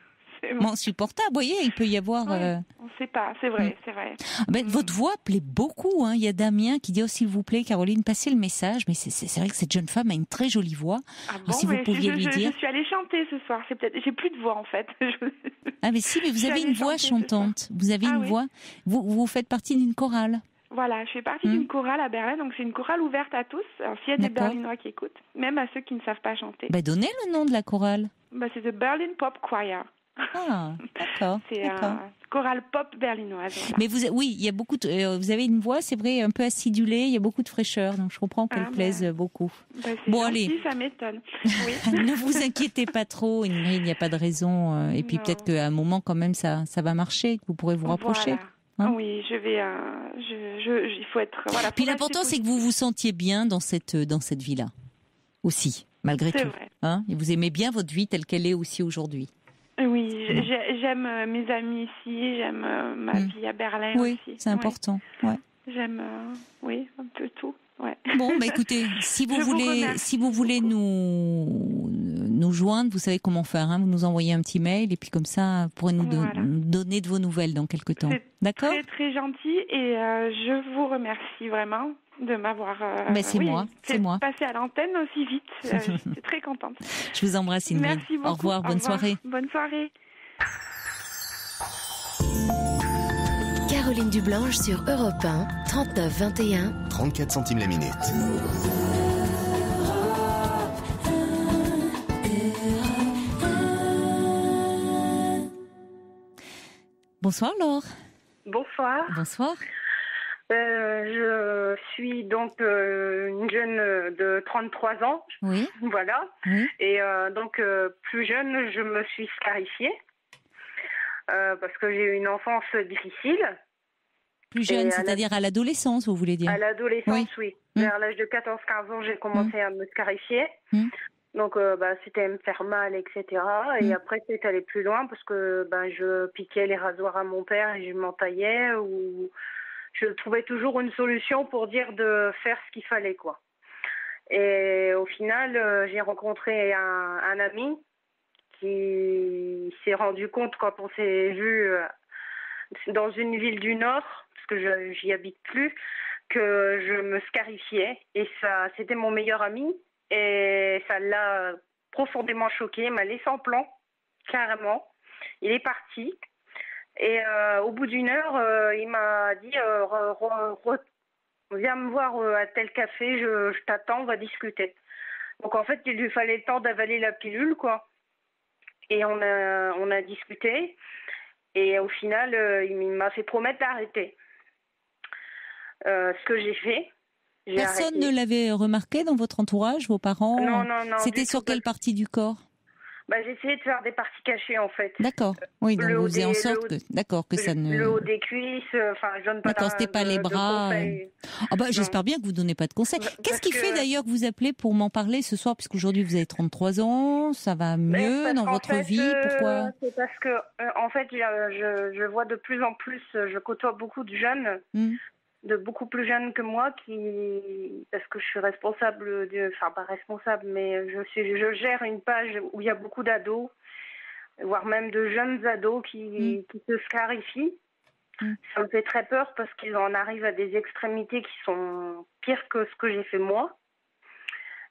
Bon, supportable. Vous voyez, il peut y avoir. Euh, on ne sait pas, c'est vrai, mm. c'est vrai. Ah ben, votre voix plaît beaucoup. Hein. Il y a Damien qui dit oh, s'il vous plaît, Caroline, passez le message. Mais c'est vrai que cette jeune femme a une très jolie voix. Ah bon, si vous pouviez je, lui dire. Je suis allée chanter ce soir. C'est peut-être. J'ai plus de voix en fait. ah mais si, mais vous avez une voix chantante. Vous avez ah une voix. Vous, vous faites partie d'une chorale. Voilà, je fais partie d'une hmm. chorale à Berlin, donc c'est une chorale ouverte à tous. Alors s'il y a des Berlinois qui écoutent, même à ceux qui ne savent pas chanter. Bah, donnez le nom de la chorale. Bah, c'est The Berlin Pop Choir. Ah, d'accord. c'est un chorale pop berlinoise. Mais vous, oui, il y a beaucoup. De, euh, vous avez une voix, c'est vrai, un peu acidulée. Il y a beaucoup de fraîcheur, donc je comprends qu'elle ah, plaise bah, beaucoup. Bah, bon, allez. Ça m'étonne. ne vous inquiétez pas trop, il n'y a pas de raison. Euh, et puis peut-être qu'à un moment, quand même, ça, ça va marcher, que vous pourrez vous rapprocher. Hein oui, je vais. Euh, je, je, il faut être. Voilà. Puis l'important, c'est que vous vous sentiez bien dans cette dans cette vie-là aussi, malgré tout. Vrai. Hein et vous aimez bien votre vie telle qu'elle est aussi aujourd'hui. Oui, j'aime euh, mes amis ici, j'aime euh, ma mm. vie à Berlin oui, c'est important. Ouais. J'aime, euh, oui, un peu tout. Ouais. Bon, bah écoutez, si vous voulez, si vous voulez nous nous joindre, vous savez comment faire. Hein vous nous envoyez un petit mail et puis comme ça, vous pourrez nous, donner de vos nouvelles dans quelques temps. D'accord? Très très gentil et je vous remercie vraiment de m'avoir. Euh, c'est moi, c'est moi. Passé à l'antenne aussi vite. Euh, je suis très contente. Je vous embrasse, Ingrid. Merci beaucoup. Au revoir, bonne soirée. Bonne soirée. Caroline Dublanche sur Europe 1, 39 21. 34 centimes la minute. Bonsoir Laure. Bonsoir. Bonsoir. Euh, je suis donc euh, une jeune de 33 ans. Oui. Voilà. Et euh, donc, plus jeune, je me suis scarifiée parce que j'ai eu une enfance difficile. Plus jeune, c'est-à-dire à l'adolescence, vous voulez dire? À l'adolescence, oui. Vers l'âge de 14-15 ans, j'ai commencé mmh. à me scarifier. Mmh. Donc, bah, c'était me faire mal, etc. Et après, c'est allé plus loin parce que ben, je piquais les rasoirs à mon père et je m'entaillais ou je trouvais toujours une solution pour dire de faire ce qu'il fallait, quoi. Et au final, euh, j'ai rencontré un, ami qui s'est rendu compte quand on s'est vu euh, dans une ville du Nord, parce que j'y habite plus, que je me scarifiais. Et ça, c'était mon meilleur ami. et ça l'a profondément choqué, m'a laissé en plan, carrément. Il est parti. Et euh, au bout d'une heure, euh, il m'a dit euh, Viens me voir à tel café, je, t'attends, on va discuter. Donc en fait, il lui fallait le temps d'avaler la pilule, quoi. Et on a, on a discuté. Et au final, il m'a fait promettre d'arrêter. ce que j'ai fait. Personne ne l'avait remarqué dans votre entourage, vos parents? Non, non, non. C'était sur quelle partie du corps? Bah, j'ai essayé de faire des parties cachées en fait. D'accord. Oui, donc vous faisiez en sorte que, d'accord, que ça ne. Le haut des cuisses, euh, enfin, je donne pas. D'accord, c'était pas les bras. Ah bah, j'espère bien que vous donnez pas de conseils. Qu'est-ce qui fait d'ailleurs que vous appelez pour m'en parler ce soir, puisqu'aujourd'hui vous avez 33 ans, ça va mieux dans votre vie, euh, pourquoi? C'est parce que, euh, en fait, je, je, vois de plus en plus, je côtoie beaucoup de jeunes. Hmm de beaucoup plus jeunes que moi qui parce que je suis responsable de enfin pas responsable mais je suis je gère une page où il y a beaucoup d'ados voire même de jeunes ados qui, mm. qui se scarifient mm. ça me fait très peur parce qu'ils en arrivent à des extrémités qui sont pires que ce que j'ai fait moi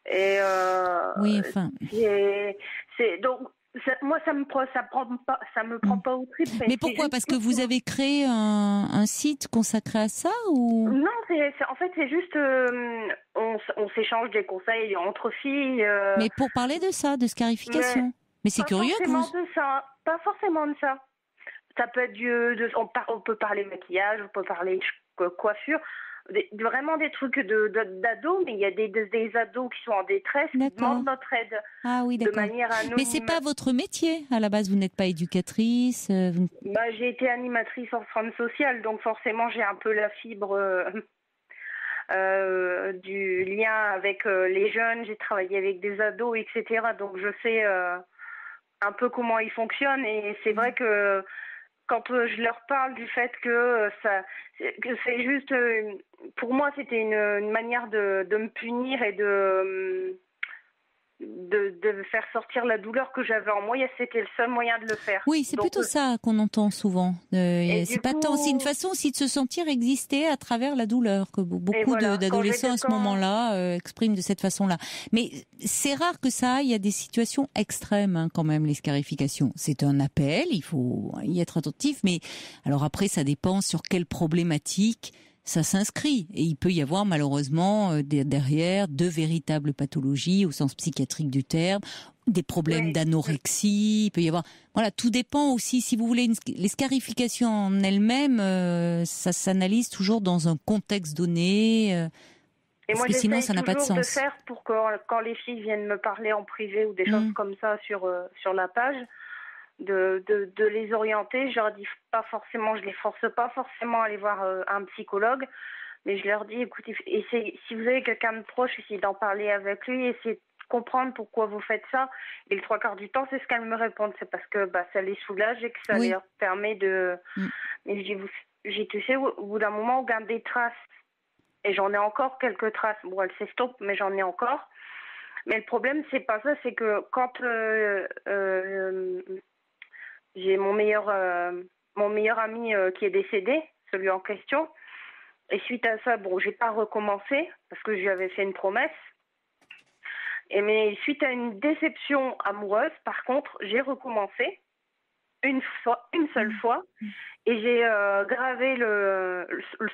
et euh, oui enfin c'est donc moi, ça me prend, ça prend pas, ça me prend mm. pas au trip. Mais pourquoi? Parce que vous avez créé un, un, site consacré à ça ou? Non, c'est, en fait, c'est juste, euh, on, on s'échange des conseils entre filles. Euh. Mais pour parler de ça, de scarification. Mais, c'est curieux que vous. De ça, pas forcément de ça. Ça peut être du, de, on, on peut parler maquillage, on peut parler coiffure vraiment des trucs de d'ados, mais il y a des, des, ados qui sont en détresse, qui demandent notre aide. Ah oui, d'accord. Mais c'est pas votre métier à la base. Vous n'êtes pas éducatrice. Euh, bah, j'ai été animatrice en centre social, donc forcément j'ai un peu la fibre. Euh, euh, du lien avec les jeunes, j'ai travaillé avec des ados, etc. Donc je sais un peu comment ils fonctionnent et c'est vrai que quand euh, je leur parle du fait que euh, ça, c'est juste, euh, pour moi, c'était une, manière de, de, me punir et de de, de, faire sortir la douleur que j'avais en moi. C'était le seul moyen de le faire. Oui, c'est plutôt ça qu'on entend souvent. c'est pas tant, c'est une façon aussi de se sentir exister à travers la douleur que beaucoup d'adolescents à ce moment-là expriment de cette façon-là. Mais c'est rare que ça. Il y a des situations extrêmes hein, quand même les scarifications. C'est un appel, il faut y être attentif. Mais alors après, ça dépend sur quelle problématique ça s'inscrit. Et il peut y avoir malheureusement euh, derrière de véritables pathologies au sens psychiatrique du terme, des problèmes d'anorexie, il peut y avoir... Voilà, tout dépend aussi, si vous voulez, les scarifications en elles-mêmes, euh, ça s'analyse toujours dans un contexte donné. Euh, et moi, sinon, ça n'a pas de sens. de faire pour que quand les filles viennent me parler en privé ou des choses mmh. comme ça sur, sur la page, de, de, de, les orienter. Je leur dis pas forcément, je les force pas forcément à aller voir euh, un psychologue, mais je leur dis, écoutez, essayez, si vous avez quelqu'un de proche, essayez d'en parler avec lui, essayez de comprendre pourquoi vous faites ça. Et le trois quarts du temps, c'est ce qu'elles me répondent, c'est parce que bah, ça les soulage et que ça leur permet de. Mm. Mais je dis, vous, j'ai tu sais, au, bout d'un moment, on garde des traces. Et j'en ai encore quelques traces. Bon, elles s'estompent, mais j'en ai encore. Mais le problème, c'est pas ça, c'est que quand euh, euh, j'ai mon meilleur, euh, mon meilleur ami euh, qui est décédé, celui en question. Et suite à ça, bon, j'ai pas recommencé parce que je lui avais fait une promesse. Et mais suite à une déception amoureuse, par contre, j'ai recommencé une fois, une seule fois, et j'ai euh, gravé le,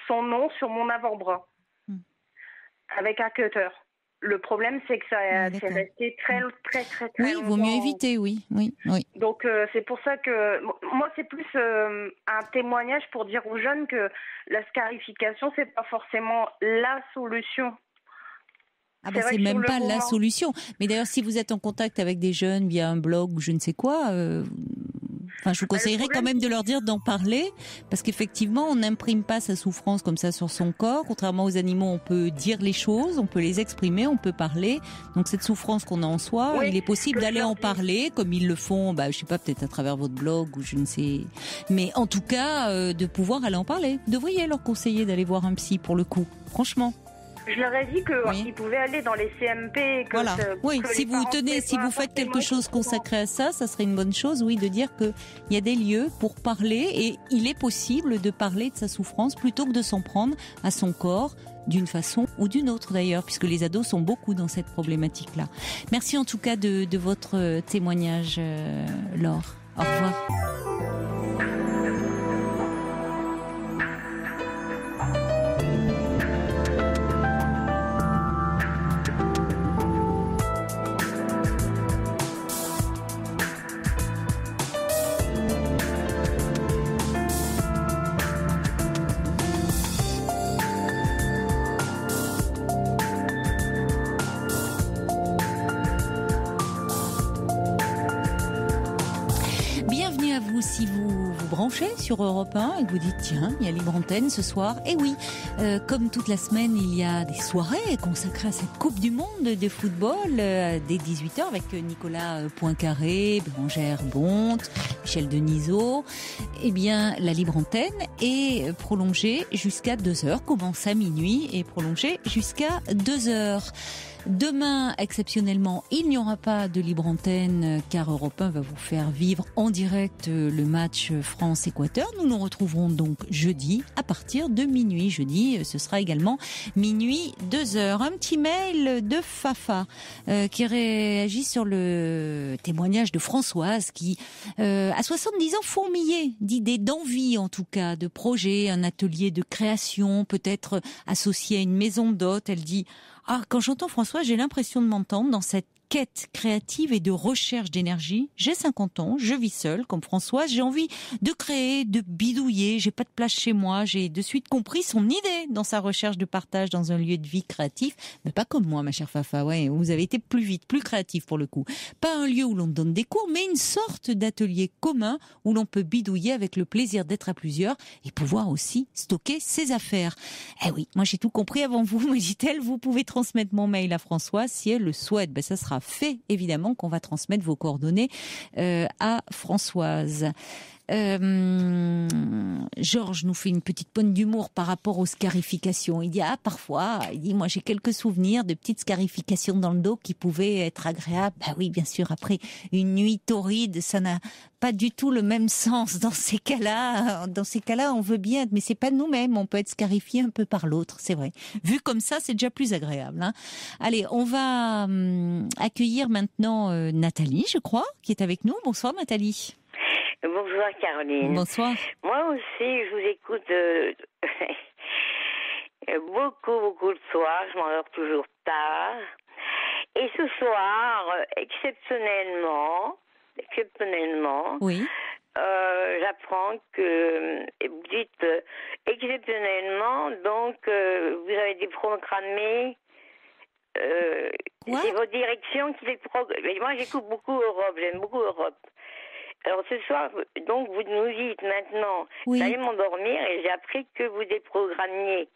son nom sur mon avant-bras mmh. avec un cutter. Le problème, c'est que ça ah, c'est resté très, très, très, très Oui, il vaut mieux éviter, oui, oui, oui. Donc, euh, c'est pour ça que moi, c'est plus euh, un témoignage pour dire aux jeunes que la scarification, c'est pas forcément la solution. Ah bah c'est même pas la solution. Mais d'ailleurs, si vous êtes en contact avec des jeunes via un blog ou je ne sais quoi, euh, Enfin, je vous bah, conseillerais quand même de leur dire d'en parler, parce qu'effectivement, on n'imprime pas sa souffrance comme ça sur son corps. Contrairement aux animaux, on peut dire les choses, on peut les exprimer, on peut parler. Donc cette souffrance qu'on a en soi, il est possible d'aller en parler, comme ils le font, bah, je sais pas, peut-être à travers votre blog ou je ne sais. Mais en tout cas, euh, de pouvoir aller en parler. Vous devriez leur conseiller d'aller voir un psy pour le coup. Franchement. Je leur ai dit qu'ils pouvaient aller dans les CMP. Que voilà. oui, si vous tenez, si vous faites quelque chose consacré à ça, ça serait une bonne chose, oui, de dire qu'il y a des lieux pour parler et il est possible de parler de sa souffrance plutôt que de s'en prendre à son corps d'une façon ou d'une autre d'ailleurs, puisque les ados sont beaucoup dans cette problématique-là. Merci en tout cas de, de votre témoignage, euh, Laure. Au revoir. Sur Europe 1 et vous dites tiens, il y a libre antenne ce soir. Et oui, euh, comme toute la semaine, il y a des soirées consacrées à cette Coupe du Monde de football euh, dès 18h avec Nicolas euh, Poincaré, Bérangère Bonte, Michel Denisot. Eh bien, la libre antenne est prolongée jusqu'à 2h, commence à minuit et prolongée jusqu'à 2h. Demain, exceptionnellement, il n'y aura pas de libre antenne car Europe 1 va vous faire vivre en direct le match France-Équateur. Nous nous retrouverons donc jeudi à partir de minuit. Jeudi, ce sera également minuit 2 heures. Un petit mail de Fafa euh, qui réagit sur le témoignage de Françoise qui, euh, à 70 ans, fourmillait d'idées, d'envie en tout cas, de projets, un atelier de création, peut-être associé à une maison d'hôtes. Elle dit ah, quand j'entends François, j'ai l'impression de m'entendre dans cette quête créative et de recherche d'énergie. J'ai 50 ans, je vis seule comme Françoise, j'ai envie de créer, de bidouiller, j'ai pas de place chez moi, j'ai de suite compris son idée dans sa recherche de partage dans un lieu de vie créatif, mais pas comme moi ma chère Fafa, ouais, vous avez été plus vite, plus créatif pour le coup. Pas un lieu où l'on donne des cours, mais une sorte d'atelier commun où l'on peut bidouiller avec le plaisir d'être à plusieurs et pouvoir aussi stocker ses affaires. Eh oui, moi j'ai tout compris avant vous, me dit-elle, vous pouvez transmettre mon mail à Françoise si elle le souhaite, ben ça sera fait évidemment qu'on va transmettre vos coordonnées euh, à Françoise. Euh, Georges nous fait une petite pointe d'humour par rapport aux scarifications. Il dit ah parfois, il dit moi j'ai quelques souvenirs de petites scarifications dans le dos qui pouvaient être agréables. Bah oui, bien sûr. Après une nuit torride, ça n'a pas du tout le même sens dans ces cas-là. Dans ces cas-là, on veut bien, mais c'est pas nous-mêmes. On peut être scarifié un peu par l'autre, c'est vrai. Vu comme ça, c'est déjà plus agréable. Hein. Allez, on va hum, accueillir maintenant euh, Nathalie, je crois, qui est avec nous. Bonsoir Nathalie. Bonsoir Caroline. Bonsoir. Moi aussi, je vous écoute euh, beaucoup, beaucoup le soir. Je m'endors toujours tard. Et ce soir, exceptionnellement, exceptionnellement, oui. Euh, j'apprends que vous dites euh, exceptionnellement, donc vous avez déprogrammé euh, c'est vos directions qui les Moi, j'écoute beaucoup Europe, j'aime beaucoup Europe. Alors ce soir, donc vous nous dites maintenant, oui. j'allais m'endormir et j'ai appris que vous déprogrammiez.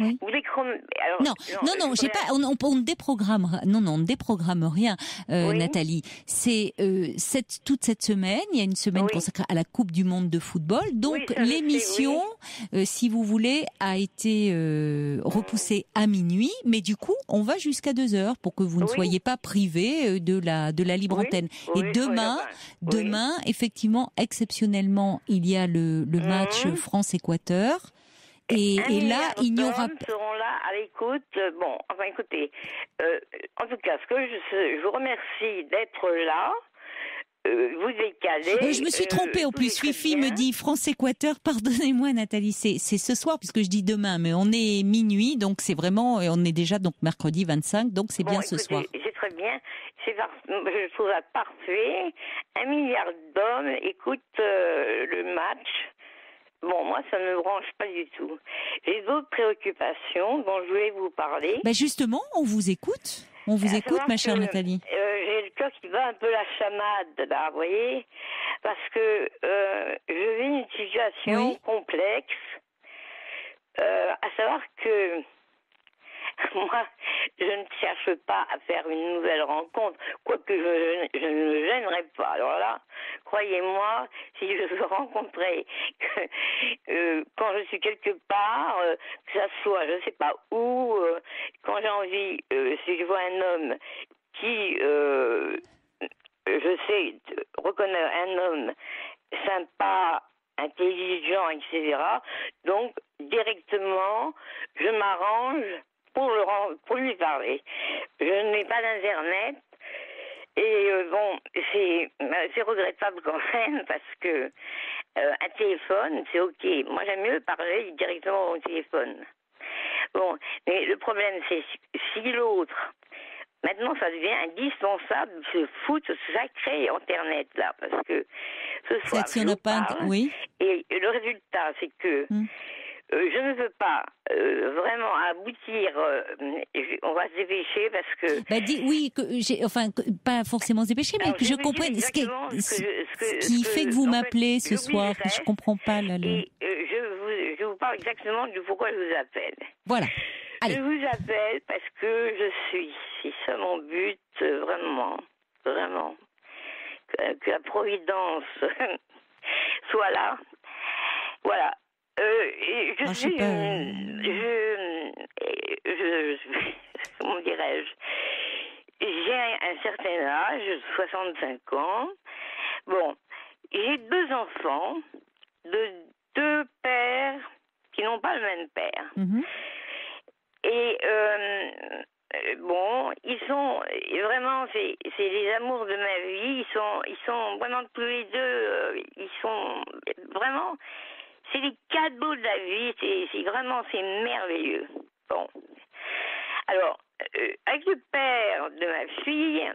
Oui. Vous Alors, non, non, non, j'ai pas. On, on, ne déprogramme. Non, non, on ne déprogramme rien, euh, Nathalie. C'est euh, cette toute cette semaine. Il y a une semaine consacrée à la Coupe du Monde de football. Donc l'émission, euh, si vous voulez, a été repoussée à minuit. Mais du coup, on va jusqu'à deux heures pour que vous ne soyez pas privé euh, de la de la libre antenne. Et demain, demain, effectivement, exceptionnellement, il y a le, le match mmh. France-Équateur. Et, et là, il n'y aura pas. seront là à l'écoute. Bon, enfin, écoutez, euh, en tout cas, ce que je, je vous remercie d'être là. Euh, vous décalez. Euh, je me suis trompée. en plus, Fifi me dit France-Équateur. Pardonnez-moi, Nathalie. C'est ce soir, puisque je dis demain, mais on est minuit, donc c'est vraiment, on est déjà donc mercredi 25, donc c'est bien ce soir. C'est très bien. C'est je trouve ça parfait. Un milliard d'hommes écoutent le match Bon, moi, ça ne me branche pas du tout. J'ai d'autres préoccupations dont je voulais vous parler. Ben justement, on vous écoute. On vous écoute, ma chère Nathalie. Euh, j'ai le cœur qui va un peu la chamade, là, vous voyez Parce que euh, je vis une situation complexe, euh, à savoir que moi, je ne cherche pas à faire une nouvelle rencontre, quoique je, je ne me gênerais pas. Alors là, croyez-moi, si je veux rencontrer, euh, quand je suis quelque part, euh, que ça soit, je ne sais pas où, euh, quand j'ai envie, si je vois un homme qui, je sais, reconnaître un homme sympa, intelligent, etc. Donc, directement, je m'arrange pour, le, pour lui parler. Je n'ai pas d'internet. Et euh, bon, c'est regrettable quand même parce que euh, un téléphone, c'est ok. Moi, j'aime mieux parler directement au téléphone. Bon, mais le problème, c'est si l'autre Maintenant, ça devient indispensable de se foutre sacré Internet, là, parce que ce soir, pas... oui. Et le résultat, c'est que hmm. Euh, je ne veux pas euh, vraiment aboutir. Euh, on va se dépêcher parce que. Bah, dis, oui, que j'ai, enfin, pas forcément se dépêcher, mais que je comprenne ce, qui, ce, qui fait que vous m'appelez ce soir. Je comprends pas là. Et je, vous, je vous parle exactement du pourquoi je vous appelle. Voilà. Je vous appelle parce que je suis. C'est ça mon but, vraiment, vraiment. que la providence soit là. Voilà. Euh, je ah, suis. Je, je, comment dirais-je? J'ai un, certain âge, 65 ans. Bon, j'ai deux enfants de deux pères qui n'ont pas le même père. Mhm. Et euh, bon, ils sont vraiment, c'est, les amours de ma vie. Ils sont, ils sont vraiment tous les deux. Euh, ils sont vraiment c'est les cadeaux de la vie, c'est vraiment, c'est merveilleux. Bon. Alors, euh, avec le père de ma fille,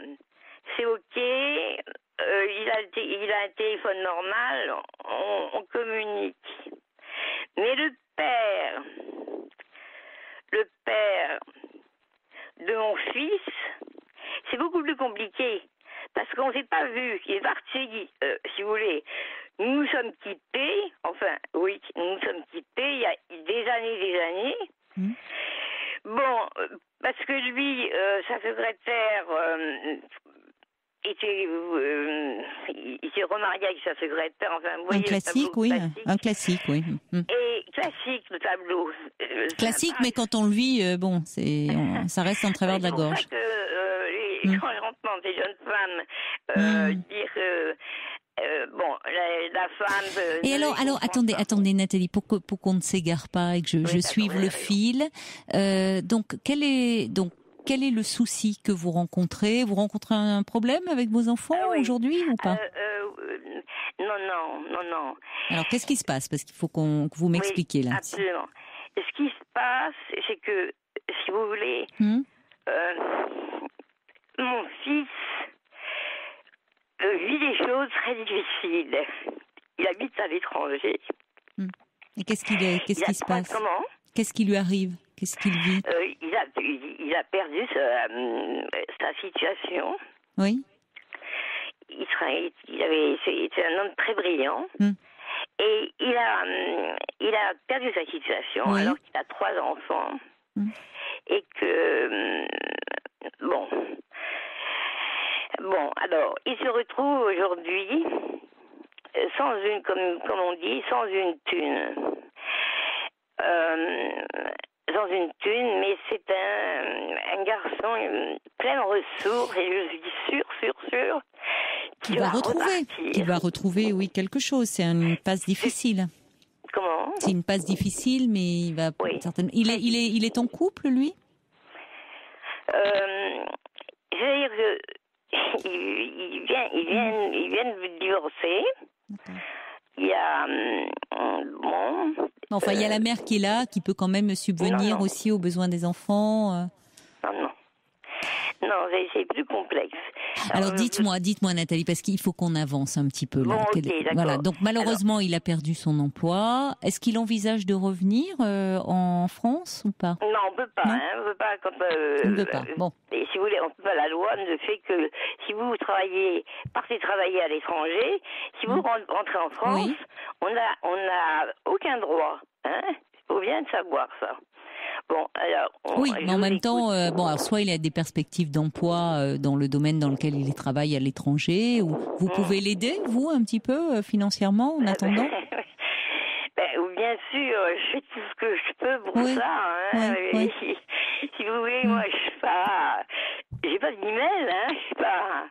c'est ok. Euh, il, a, il a un téléphone normal, on, on communique. Mais le père, le père de mon fils, c'est beaucoup plus compliqué. Parce qu'on ne s'est pas vu. Il est parti, euh, si vous voulez, nous nous sommes quittés, enfin, oui, nous nous sommes quittés il y a des années, des années. Hmm. Bon, parce que lui, euh, sa secrétaire, euh, était, euh, il s'est remarié avec sa secrétaire, enfin, vous voyez, un classique, oui, un classique, oui. Et classique, le tableau. classique, mais quand on le vit, bon, c'est, ça reste en travers de la gorge. Que, les hmm. Des jeunes femmes, dire euh, bon, la, femme. et alors, alors, attendez, attendez, Nathalie, pour pour qu'on ne s'égare pas et que je, je suive le fil. Euh, donc, quel est donc quel est le souci que vous rencontrez? Vous rencontrez un problème avec vos enfants ah aujourd'hui ou pas? Euh, Non, non, non, non. Alors, qu'est-ce qui se passe? Parce qu'il faut qu'on que vous m'expliquiez là. Absolument. Ce qui se passe, c'est que, si vous voulez, hmm? Mon fils euh, vit des choses très difficiles. Il habite à l'étranger. Hmm. Et qu'est-ce qu'il qu'est-ce qui se passe Comment Qu'est-ce qui lui arrive Qu'est-ce qu'il vit euh, il, a, il, a perdu sa, sa situation. Oui. Il, il avait, c'était un homme très brillant. Hmm. Et il a, il a perdu sa situation alors qu'il a trois enfants. Hmm. Et que, bon, Bon, alors, il se retrouve aujourd'hui euh, sans une, comme, comme on dit, sans une thune. Euh, sans une thune, mais c'est un, un garçon plein de ressources et je suis sûre, sûre, sûre qu'il va, retrouver. Il va retrouver, oui, quelque chose. C'est une passe difficile. Comment? C'est une passe difficile, mais il va certainement. Il est, il est, il est en couple, lui? Euh, Je veux dire que il, vient, il, vient, il vient de divorcer. Il y a. Hum, bon. Enfin, il y a la mère qui est là, qui peut quand même subvenir aussi aux besoins des enfants. Euh. Non, non. Non, c'est plus complexe. Alors, dites-moi, dites-moi Nathalie, parce qu'il faut qu'on avance un petit peu là. voilà. Donc malheureusement, il a perdu son emploi. Est-ce qu'il envisage de revenir euh, en France ou pas? Non, on peut pas. Hein, on peut pas. euh, on peut pas. Bon. Et si vous voulez, on peut pas. La loi ne fait que si vous travaillez, partez travailler à l'étranger, si vous mmh. rentrez en France, on a, on a aucun droit. Hein? Faut bien savoir ça. Bon, alors. oui, mais en même temps, euh, bon, alors soit il a des perspectives d'emploi euh, dans le domaine dans lequel il travaille à l'étranger, ou vous mm. pouvez l'aider, vous, un petit peu financièrement en attendant? ben, bien sûr, je fais tout ce que je peux pour ça. Hein. si, vous voulez, moi, je suis pas, j'ai pas d'email, hein, je suis pas.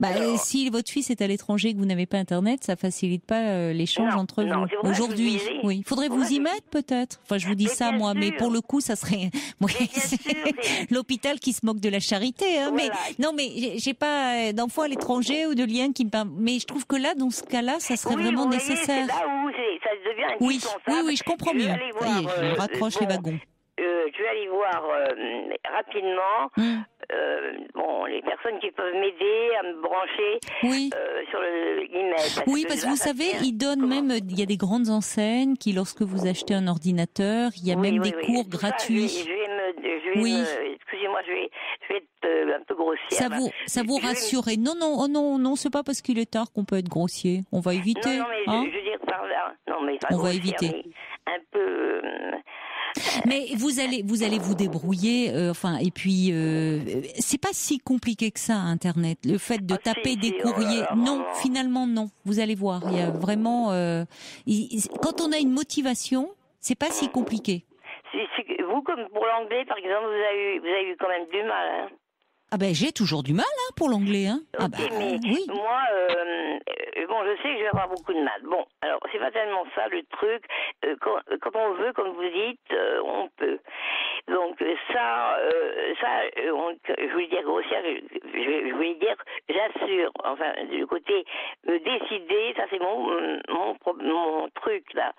Bah, si votre fils est à l'étranger et que vous n'avez pas Internet, ça facilite pas euh, l'échange entre vous. Aujourd'hui, oui. Il faudrait vous y mettre peut-être. Enfin, je vous dis ça moi, mais pour le coup, ça serait l'hôpital qui se moque de la charité. Hein. Mais non, mais j'ai pas euh, d'enfants à l'étranger ou de liens qui me. Mais je trouve que là, dans ce cas-là, ça serait vraiment nécessaire. Là où ça devient oui, oui, oui, je comprends mieux. je euh, raccroche les wagons. je vais aller voir rapidement. Hmm. Euh, bon, les personnes qui peuvent m'aider à me brancher euh, sur le email. Oui, parce que vous savez, ils donnent même, il y a des grandes enseignes qui, lorsque vous achetez un ordinateur, il y a même des cours gratuits. je vais, me, oui. excusez-moi, je vais, je vais être euh, un peu grossière. Ça vous, ça vous rassure Non, non, oh non, non, c'est pas parce qu'il est tard qu'on peut être grossier. On va éviter. Non, non mais je, hein je, veux dire par là, non mais on va éviter. Mais vous allez vous allez vous débrouiller. Euh, enfin, et puis euh, c'est pas si compliqué que ça Internet. Le fait de ah, taper des oh courriers, non, finalement non. Vous allez voir, il y a vraiment. Euh, quand on a une motivation, c'est pas si compliqué. vous, comme pour l'anglais, par exemple, vous avez eu, vous avez eu quand même du mal. Hein ah ben j'ai toujours du mal hein, pour l'anglais. Hein. ah ben, mais oui. moi, euh, bon, je sais que je vais avoir beaucoup de mal. Bon, alors c'est pas tellement ça le truc. Euh, quand, quand, on veut, comme vous dites, euh, on peut. Donc ça, euh, ça, je voulais dire grossière, je, je, voulais dire, j'assure. Enfin, du côté me décider, ça c'est mon, mon mon truc là.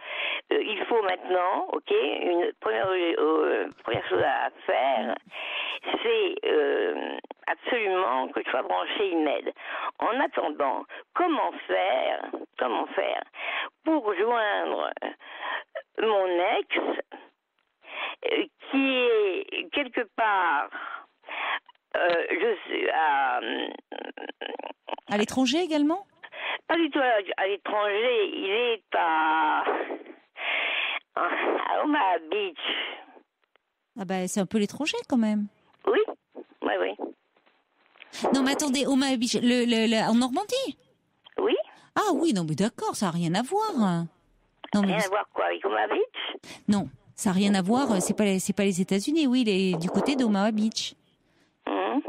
il faut maintenant, ok, une première première chose à faire, c'est absolument que je sois branché IMED. En attendant, comment faire, comment faire pour joindre mon ex euh, qui est quelque part euh, je à, à l'étranger également? Pas du tout à, l'étranger, il est à, à Omaha Beach. Ah ben c'est un peu l'étranger quand même. Oui, oui, oui. Non, mais attendez, Omaha Beach, le, en Normandie Oui. Ah oui, non, mais d'accord, ça n'a rien à voir. Non, rien à voir quoi avec Omaha Beach? Non, ça n'a rien à voir. C'est pas c'est pas les États-Unis. Oui, il est du côté d'Omaha Beach. Hum.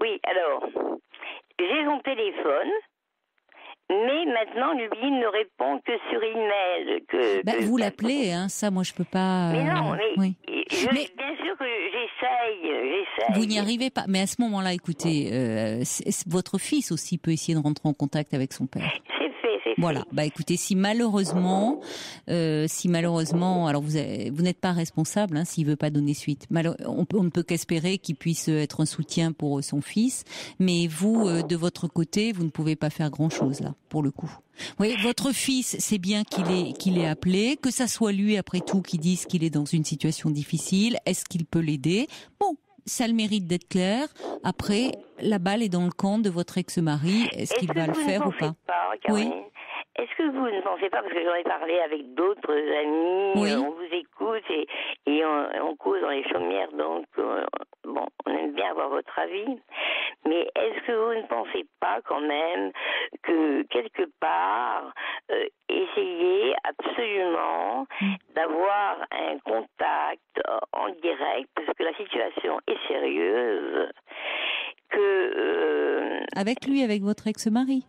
Oui, alors j'ai son téléphone. Mais maintenant, lui ne répond que sur email. Que, bah, vous l'appelez, hein, ça, moi, je peux pas. Mais non, mais, oui. mais... bien sûr que j'essaye, j'essaye. Vous n'y arrivez pas. Mais à ce moment-là, écoutez, euh, votre fils aussi peut essayer de rentrer en contact avec son père. Voilà. Bah écoutez, si malheureusement, euh, si malheureusement, alors vous vous n'êtes pas responsable hein, s'il veut pas donner suite. on, on ne peut qu'espérer qu'il puisse être un soutien pour son fils, mais vous, euh, de votre côté, vous ne pouvez pas faire grand chose là, pour le coup. Oui, votre fils, c'est bien qu'il est qu'il est appelé, que ça soit lui après tout qui dise qu'il est dans une situation difficile. Est-ce qu'il peut l'aider? Bon, ça a le mérite d'être clair. Après, la balle est dans le camp de votre ex-mari. Est-ce qu'il va le faire ou pas, pas Oui. Est-ce que vous ne pensez pas, parce que j'en ai parlé avec d'autres amis, euh, on vous écoute et, et on, cause dans les chaumières, donc euh, bon, on aime bien avoir votre avis, mais est-ce que vous ne pensez pas quand même que quelque part, euh, essayez absolument mm. d'avoir un contact en direct, parce que la situation est sérieuse, que... avec lui, avec votre ex-mari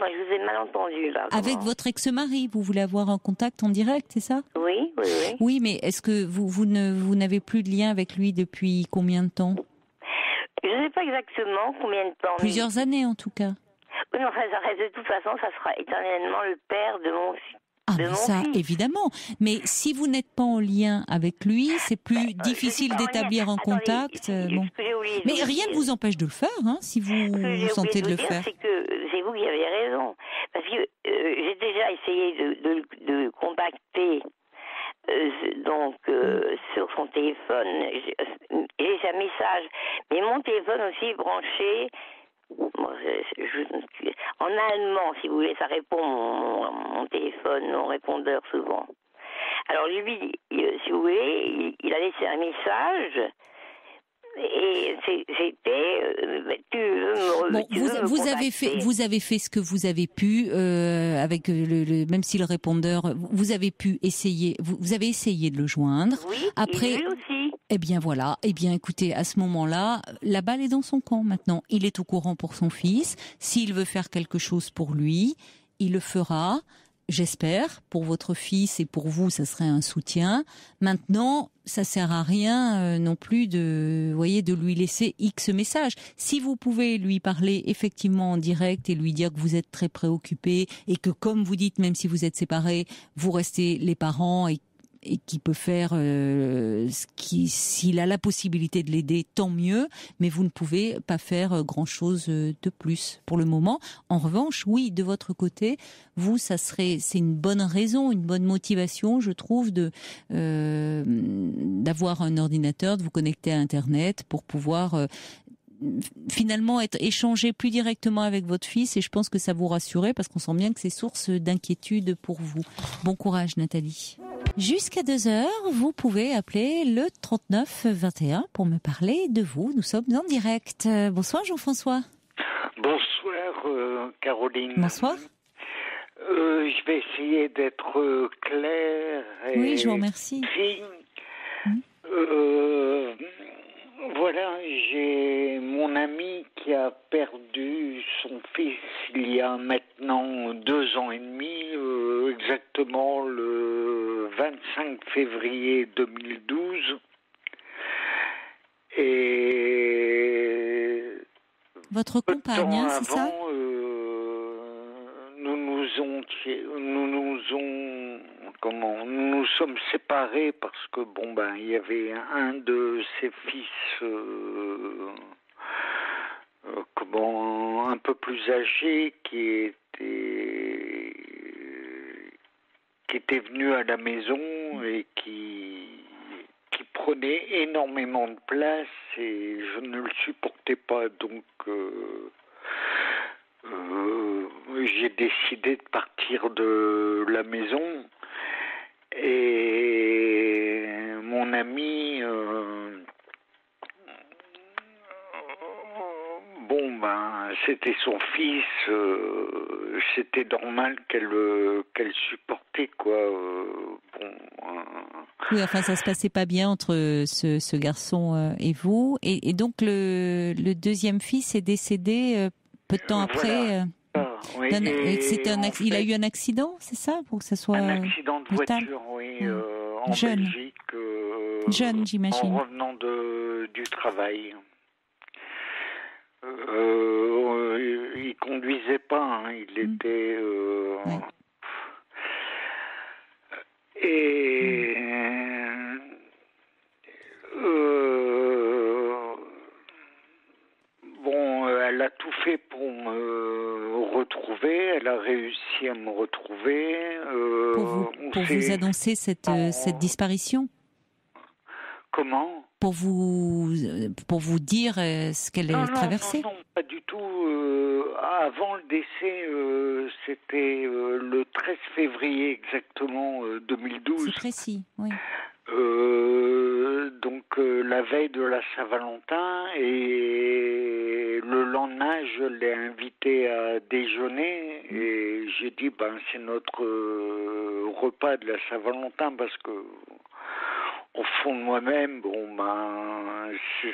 je vous ai mal entendu là. Avec votre ex-mari, vous voulez avoir un contact en direct, c'est ça? Oui, oui, oui. Oui, mais est-ce que vous, vous ne vous n'avez plus de lien avec lui depuis combien de temps? Je ne sais pas exactement combien de temps. Plusieurs années en tout cas. Oui, ça reste de toute façon, ça sera éternellement le père de mon Ah, mais ça, évidemment. Mais si vous n'êtes pas en lien avec lui, c'est plus euh, difficile d'établir un contact. Euh, mais rien ne vous empêche de le faire, hein, si vous, vous sentez de, le faire. C'est que c'est vous qui avez raison. Parce que euh, j'ai déjà essayé de, de, contacter donc sur son téléphone, j'ai un message, mais mon téléphone aussi est branché en allemand, si vous voulez, ça répond mon, téléphone, mon répondeur souvent. Alors lui, si vous voulez, il, a laissé un message. Et c'était, vous, avez fait, vous avez fait ce que vous avez pu euh, avec le, même si le répondeur, vous avez pu essayer, vous, avez essayé de le joindre. Oui. Après, lui aussi. Eh bien voilà, eh bien écoutez, à ce moment-là, la balle est dans son camp maintenant. Il est au courant pour son fils. S'il veut faire quelque chose pour lui, il le fera. J'espère pour votre fils et pour vous, ça serait un soutien. Maintenant, ça sert à rien euh, non plus de, voyez, de lui laisser X message. Si vous pouvez lui parler effectivement en direct et lui dire que vous êtes très préoccupé et que comme vous dites, même si vous êtes séparés, vous restez les parents et et qui peut faire euh, ce qui, s'il a la possibilité de l'aider, tant mieux. Mais vous ne pouvez pas faire euh, grand chose euh, de plus pour le moment. En revanche, oui, de votre côté, vous, ça serait, c'est une bonne raison, une bonne motivation, je trouve, de d'avoir un ordinateur, de vous connecter à Internet pour pouvoir finalement être échangé plus directement avec votre fils et je pense que ça vous rassurer parce qu'on sent bien que c'est source d'inquiétude pour vous. Bon courage Nathalie. Jusqu'à 2 heures, vous pouvez appeler le 39 21 pour me parler de vous. Nous sommes en direct. Bonsoir Jean-François. Bonsoir euh, Caroline. Bonsoir. Euh, je vais essayer d'être euh, clair. oui, je vous remercie j'ai mon ami qui a perdu son fils il y a maintenant deux ans et demi, exactement le 25 février 2012. Et hein, c'est ça euh, Nous nous ont, nous nous ont, comment Nous nous sommes séparés parce que bon ben il y avait un de ses fils. Euh, euh, comment un peu plus âgé qui était qui était venu à la maison et qui, qui prenait énormément de place et je ne le supportais pas. Donc euh, j'ai décidé de partir de la maison et mon ami euh, bon ben c'était son fils c'était normal qu'elle qu'elle supportait quoi. Euh, bon, euh. Oui, enfin ça se passait pas bien entre ce, ce garçon euh, et vous, et, et donc le, le, deuxième fils est décédé peu de temps après. Oui, un, il a eu un accident, c'est ça, pour que ça soit un accident de voiture, oui, mmh. en Jeune. Belgique. Jeune, j'imagine. En revenant de, du travail. Euh, il conduisait pas, hein, il mm. était. Euh, et. Euh, bon, elle a tout fait pour me retrouver. Elle a réussi à me retrouver. pour vous, pour vous annoncer cette, cette disparition? Comment? Pour vous pour vous dire euh, ce qu'elle a traversé? non, non, pas du tout. Euh, avant le décès, euh, c'était le 13 février exactement 2012. C'est précis, oui. donc la veille de la Saint-Valentin et le lendemain, je l'ai invité à déjeuner et j'ai dit ben c'est notre repas de la Saint-Valentin parce que au fond de moi-même, bon, ben, je,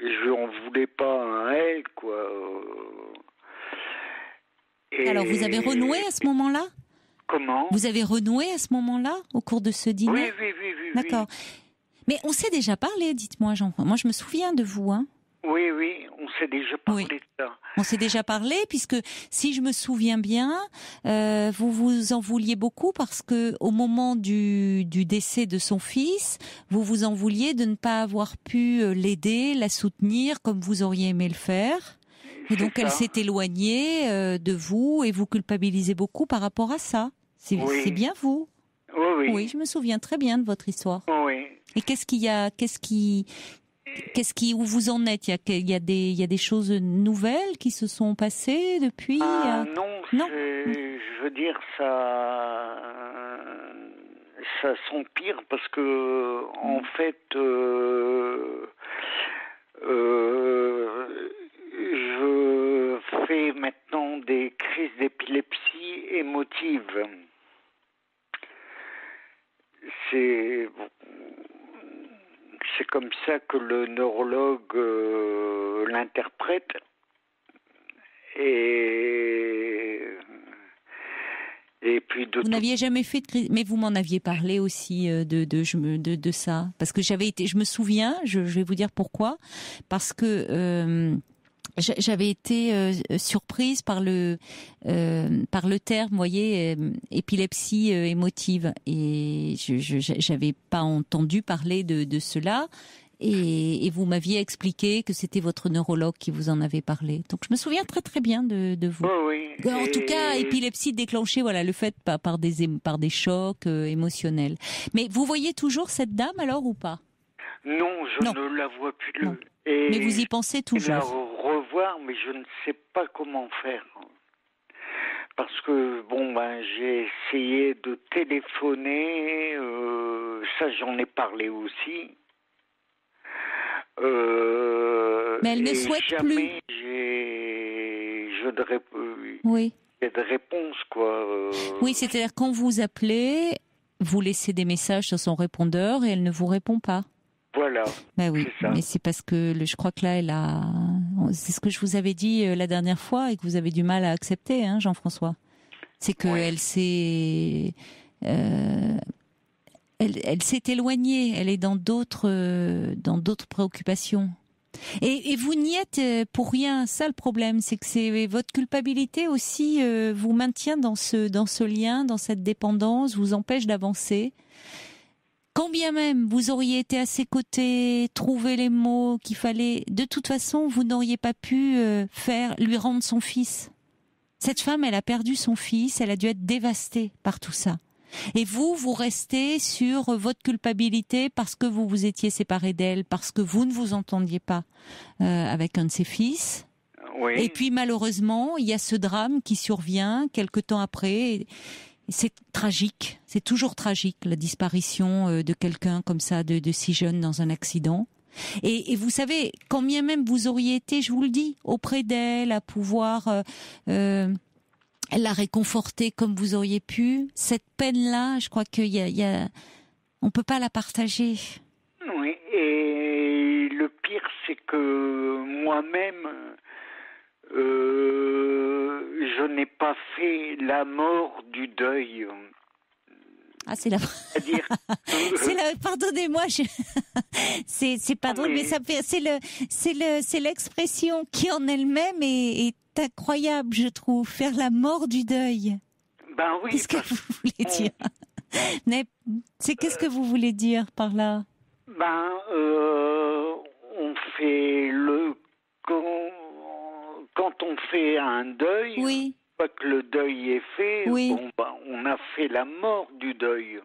je en voulais pas à elle, quoi. Alors, vous avez renoué à ce moment-là? Comment? Vous avez renoué à ce moment-là, au cours de ce dîner? Oui, oui, oui. oui D'accord. Mais on s'est déjà parlé, dites-moi, Jean. Moi, je me souviens de vous, hein. Oui, oui, on s'est déjà parlé. On s'est déjà parlé, puisque si je me souviens bien, euh, vous vous en vouliez beaucoup parce que au moment du, du décès de son fils, vous vous en vouliez de ne pas avoir pu euh, l'aider, la soutenir comme vous auriez aimé le faire. Et donc elle s'est éloignée euh, de vous et vous culpabilisez beaucoup par rapport à ça. C'est bien vous. Oui, oui. Oui, je me souviens très bien de votre histoire. Oui. Et qu'est-ce qu'il y a, qu'est-ce qui, Qu'est-ce qui, où vous en êtes? Il y, a, il, y a des, il y a des choses nouvelles qui se sont passées depuis ah, Non, non. je veux dire, ça. ça s'empire parce que en fait euh, je fais maintenant des crises d'épilepsie émotive. C'est c'est comme ça que le neurologue l'interprète. Et et puis vous n'aviez jamais fait de crise, mais vous m'en aviez parlé aussi euh, de de, de, de ça, parce que j'avais été, je me souviens, je, je, vais vous dire pourquoi, parce que euh, j'avais été euh, surprise par le euh, par le terme, voyez, épilepsie émotive, et je n'avais pas entendu parler de, de cela. Et, et vous m'aviez expliqué que c'était votre neurologue qui vous en avait parlé. Donc je me souviens très très bien de, de vous. oui. En tout cas, épilepsie déclenchée, voilà, le fait par, par des par des chocs euh, émotionnels. Mais vous voyez toujours cette dame alors ou pas? Non, je ne la vois plus. Et mais vous y pensez toujours Mais je ne sais pas comment faire parce que bon ben j'ai essayé de téléphoner, euh, ça j'en ai parlé aussi. Euh, mais elle ne souhaite plus. Je de, oui. de réponse, quoi. Euh. Oui, c'est-à-dire quand vous appelez, vous laissez des messages sur son répondeur et elle ne vous répond pas. Voilà. Ben oui, mais c'est parce que le, je crois que là, elle a. C'est ce que je vous avais dit euh, la dernière fois et que vous avez du mal à accepter, hein, Jean-François. C'est qu'elle elle s'est. Euh, elle, s'est éloignée, elle est dans d'autres euh, dans d'autres préoccupations. Et, vous n'y êtes pour rien. Ça, le problème, c'est que c'est votre culpabilité aussi euh, vous maintient dans ce dans ce lien, dans cette dépendance, vous empêche d'avancer. Quand bien même vous auriez été à ses côtés, trouver les mots qu'il fallait, de toute façon, vous n'auriez pas pu faire lui rendre son fils. Cette femme, elle a perdu son fils, elle a dû être dévastée par tout ça. Et vous, vous restez sur votre culpabilité parce que vous vous étiez séparé d'elle, parce que vous ne vous entendiez pas euh, avec un de ses fils. Oui. Et puis malheureusement, il y a ce drame qui survient quelque temps après. C'est tragique, c'est toujours tragique la disparition euh, de quelqu'un comme ça, de, si jeune dans un accident. Et, vous savez, quand bien même vous auriez été, je vous le dis, auprès d'elle, à pouvoir euh, euh l'a réconforté comme vous auriez pu. Cette peine-là, je crois qu'il y y a, on peut pas la partager. Oui, et le pire, c'est que moi-même, euh, je n'ai pas fait la mort du deuil. Ah, c'est la. C'est-à-dire. c'est la. Pardonnez-moi, je... c'est c'est pas drôle, mais, ça fait. C'est le c'est le c'est l'expression qui en elle-même est, est incroyable, je trouve, faire la mort du deuil. Ben oui. Qu'est-ce que vous voulez dire? C'est qu'est-ce que vous voulez dire par là? Ben, euh, on fait le quand, quand, on fait un deuil. Oui. Pas que le deuil est fait. Oui. Ben, on a fait la mort du deuil.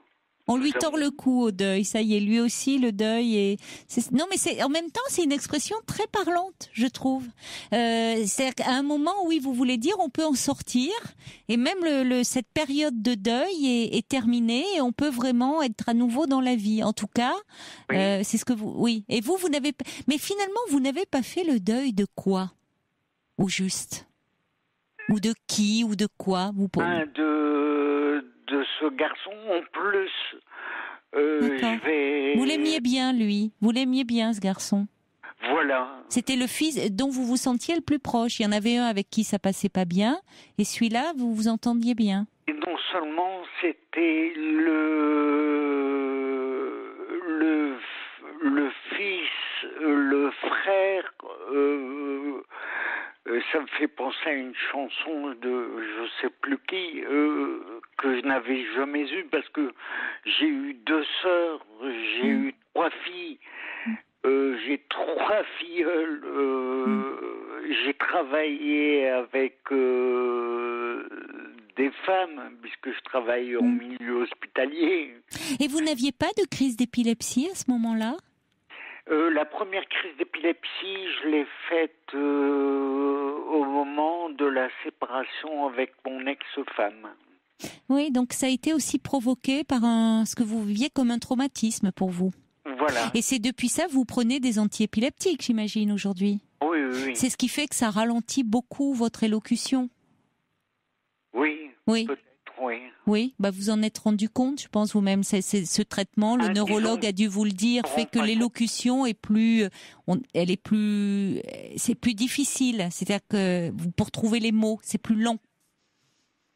On lui tord le cou au deuil, ça y est, lui aussi le deuil et non mais c'est en même temps c'est une expression très parlante, je trouve. Euh, c'est à un moment oui vous voulez dire on peut en sortir et même le, cette période de deuil est, est, terminée et on peut vraiment être à nouveau dans la vie. En tout cas, euh, c'est ce que vous oui et vous vous n'avez mais finalement vous n'avez pas fait le deuil de quoi? Ou juste ou de qui ou de quoi vous pouvez... de de ce garçon. En plus, euh, Vous l'aimiez bien, lui. Vous l'aimiez bien, ce garçon. Voilà. C'était le fils dont vous vous sentiez le plus proche. Il y en avait un avec qui ça passait pas bien, et celui-là, vous vous entendiez bien. Et non seulement c'était le le le fils, le frère. Euh, euh, ça me fait penser à une chanson de je sais plus qui euh, que je n'avais jamais eue parce que j'ai eu deux sœurs, j'ai mm. eu trois filles, euh, j'ai trois filleuls, mm. j'ai travaillé avec des femmes puisque je travaille en mm. milieu hospitalier. Et vous n'aviez pas de crise d'épilepsie à ce moment-là? Euh, la première crise d'épilepsie, je l'ai faite euh, au moment de la séparation avec mon ex-femme. Oui, donc ça a été aussi provoqué par un, ce que vous viviez comme un traumatisme pour vous. Voilà. Et c'est depuis ça que vous prenez des antiépileptiques, j'imagine, aujourd'hui. Oui, oui, oui. C'est ce qui fait que ça ralentit beaucoup votre élocution. Oui. Oui. Oui. Oui, bah vous en êtes rendu compte, je pense vous-même. C'est ce traitement, le ah, neurologue a dû vous le dire, fait que l'élocution est plus, elle est plus, c'est plus difficile. C'est-à-dire que pour trouver les mots, c'est plus lent.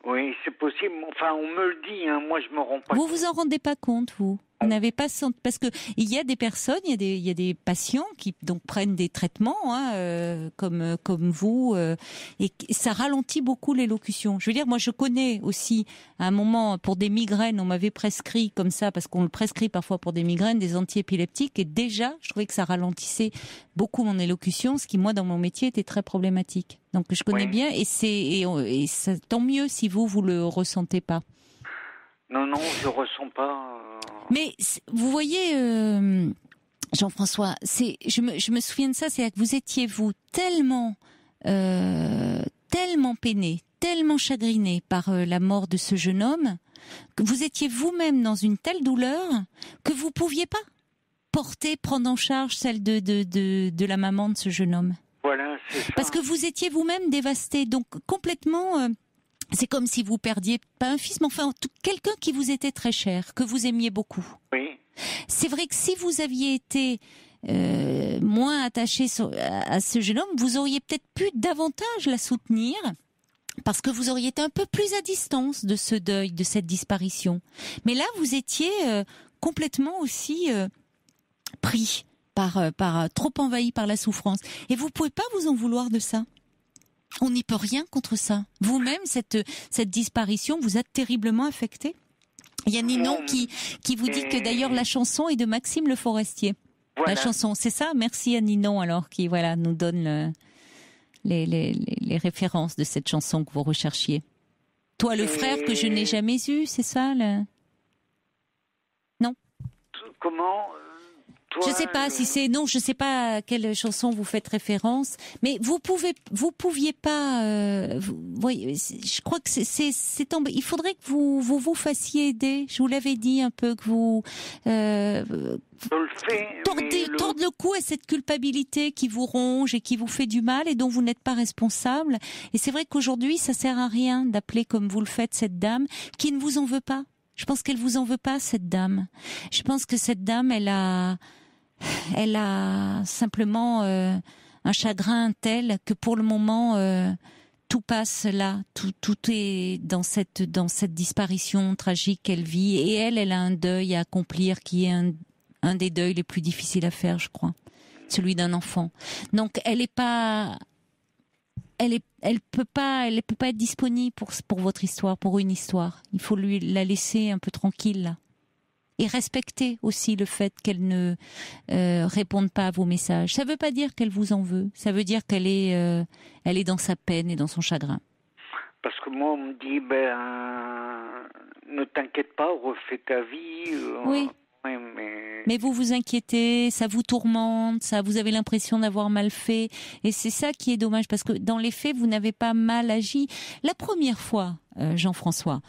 Oui, c'est possible. Enfin, on me le dit. Hein. Moi, je me rends pas. Vous vous en rendez pas compte, vous? Vous n'avez pas parce que il y a des personnes, il y a des, il y a des patients qui donc prennent des traitements hein, euh, comme comme vous euh, et ça ralentit beaucoup l'élocution. Je veux dire, moi je connais aussi à un moment pour des migraines, on m'avait prescrit comme ça parce qu'on le prescrit parfois pour des migraines des antiépileptiques et déjà je trouvais que ça ralentissait beaucoup mon élocution, ce qui moi dans mon métier était très problématique. Donc je connais bien et c'est et, et ça, tant mieux si vous vous le ressentez pas. Non non, je ressens pas. Mais vous voyez, euh, Jean-François, c'est, je me, je me souviens de ça, c'est que vous étiez vous tellement, euh, tellement peiné, tellement chagriné par euh, la mort de ce jeune homme, que vous étiez vous-même dans une telle douleur que vous pouviez pas porter, prendre en charge celle de, de, de, de la maman de ce jeune homme. Voilà, c'est ça. Parce que vous étiez vous-même dévasté, donc complètement. Euh, c'est comme si vous perdiez pas un fils, mais enfin quelqu'un qui vous était très cher, que vous aimiez beaucoup. Oui. C'est vrai que si vous aviez été euh, moins attaché à, ce jeune homme, vous auriez peut-être pu davantage la soutenir. Parce que vous auriez été un peu plus à distance de ce deuil, de cette disparition. Mais là, vous étiez euh, complètement aussi euh, pris par, par trop envahi par la souffrance. Et vous pouvez pas vous en vouloir de ça on n'y peut rien contre ça. Vous-même, cette, cette disparition vous a terriblement affecté? Il y a Ninon qui, qui vous dit que d'ailleurs la chanson est de Maxime Le Forestier. La chanson, c'est ça? Merci à Ninon alors qui voilà nous donne les, les, les, références de cette chanson que vous recherchiez. Toi, le frère que je n'ai jamais eu, c'est ça le... Non? Comment je sais pas si c'est non, je sais pas à quelle chanson vous faites référence, mais vous pouvez, vous pouviez pas. Euh, vous, voyez, je crois que c'est c'est Il faudrait que vous vous vous fassiez aider. Je vous l'avais dit un peu que vous. Euh, tordez, le... tordez le cou à cette culpabilité qui vous ronge et qui vous fait du mal et dont vous n'êtes pas responsable. Et c'est vrai qu'aujourd'hui, ça sert à rien d'appeler comme vous le faites cette dame qui ne vous en veut pas. Je pense qu'elle vous en veut pas cette dame. Je pense que cette dame, elle a, elle a simplement euh, un chagrin tel que pour le moment euh, tout passe là, tout, est dans cette dans cette disparition tragique qu'elle vit et elle, elle a un deuil à accomplir qui est un, des deuils les plus difficiles à faire, je crois, celui d'un enfant. Donc elle est pas elle est, elle peut pas, elle peut pas être disponible pour pour votre histoire, pour une histoire. Il faut lui la laisser un peu tranquille là et respecter aussi le fait qu'elle ne euh, réponde pas à vos messages. Ça ne veut pas dire qu'elle vous en veut. Ça veut dire qu'elle est, euh, elle est dans sa peine et dans son chagrin. Parce que moi, on me dit, ben, ne t'inquiète pas, refais ta vie. Euh, oui. mais... mais... vous vous inquiétez, ça vous tourmente, ça, vous avez l'impression d'avoir mal fait, et c'est ça qui est dommage parce que dans les faits, vous n'avez pas mal agi. La première fois, Jean-François,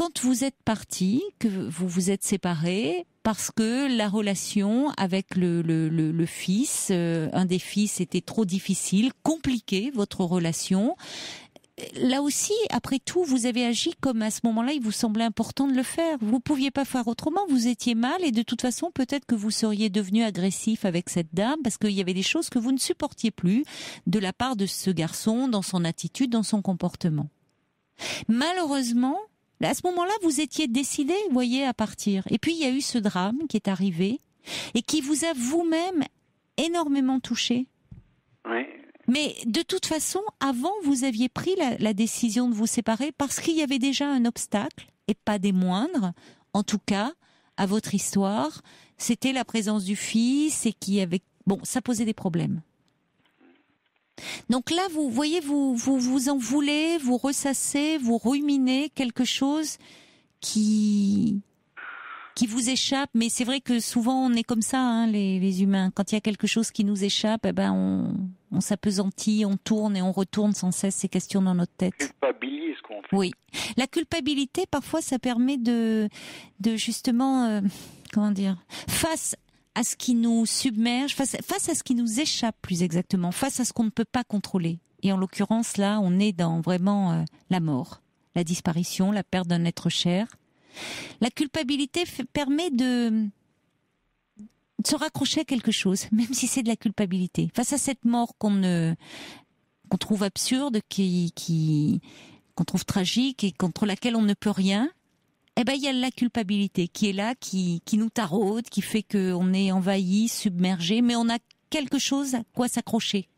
quand vous êtes parti, que vous vous êtes séparés, parce que la relation avec le, le, le, fils, euh, un des fils était trop difficile, compliqué votre relation. Là aussi, après tout, vous avez agi comme à ce moment-là, il vous semblait important de le faire. Vous pouviez pas faire autrement, vous étiez mal et de toute façon, peut-être que vous seriez devenu agressif avec cette dame parce qu'il y avait des choses que vous ne supportiez plus de la part de ce garçon dans son attitude, dans son comportement. Malheureusement, à ce moment-là, vous étiez décidé, vous voyez, à partir. Et puis il y a eu ce drame qui est arrivé et qui vous a vous-même énormément touché. Oui. Mais de toute façon, avant, vous aviez pris la, la décision de vous séparer parce qu'il y avait déjà un obstacle, et pas des moindres, en tout cas, à votre histoire. C'était la présence du fils et qui avait... Bon, ça posait des problèmes. Donc là, vous voyez, vous, vous vous en voulez, vous ressassez, vous ruminez quelque chose qui qui vous échappe, mais c'est vrai que souvent on est comme ça, hein, les, les, humains. Quand il y a quelque chose qui nous échappe, eh ben on, on s'apesantit, on tourne et on retourne sans cesse ces questions dans notre tête. Culpabilise, quoi. Oui, la culpabilité parfois ça permet de de justement euh, comment dire face à ce qui nous submerge, face, à ce qui nous échappe plus exactement, face à ce qu'on ne peut pas contrôler. Et en l'occurrence là, on est dans vraiment euh, la mort, la disparition, la perte d'un être cher. La culpabilité permet de se raccrocher à quelque chose, même si c'est de la culpabilité. Face à cette mort qu'on ne qu'on trouve absurde, qui qui qu'on trouve tragique et contre laquelle on ne peut rien, eh ben il y a la culpabilité qui est là, qui qui nous taraude, qui fait qu'on est envahi, submergé, mais on a quelque chose à quoi s'accrocher.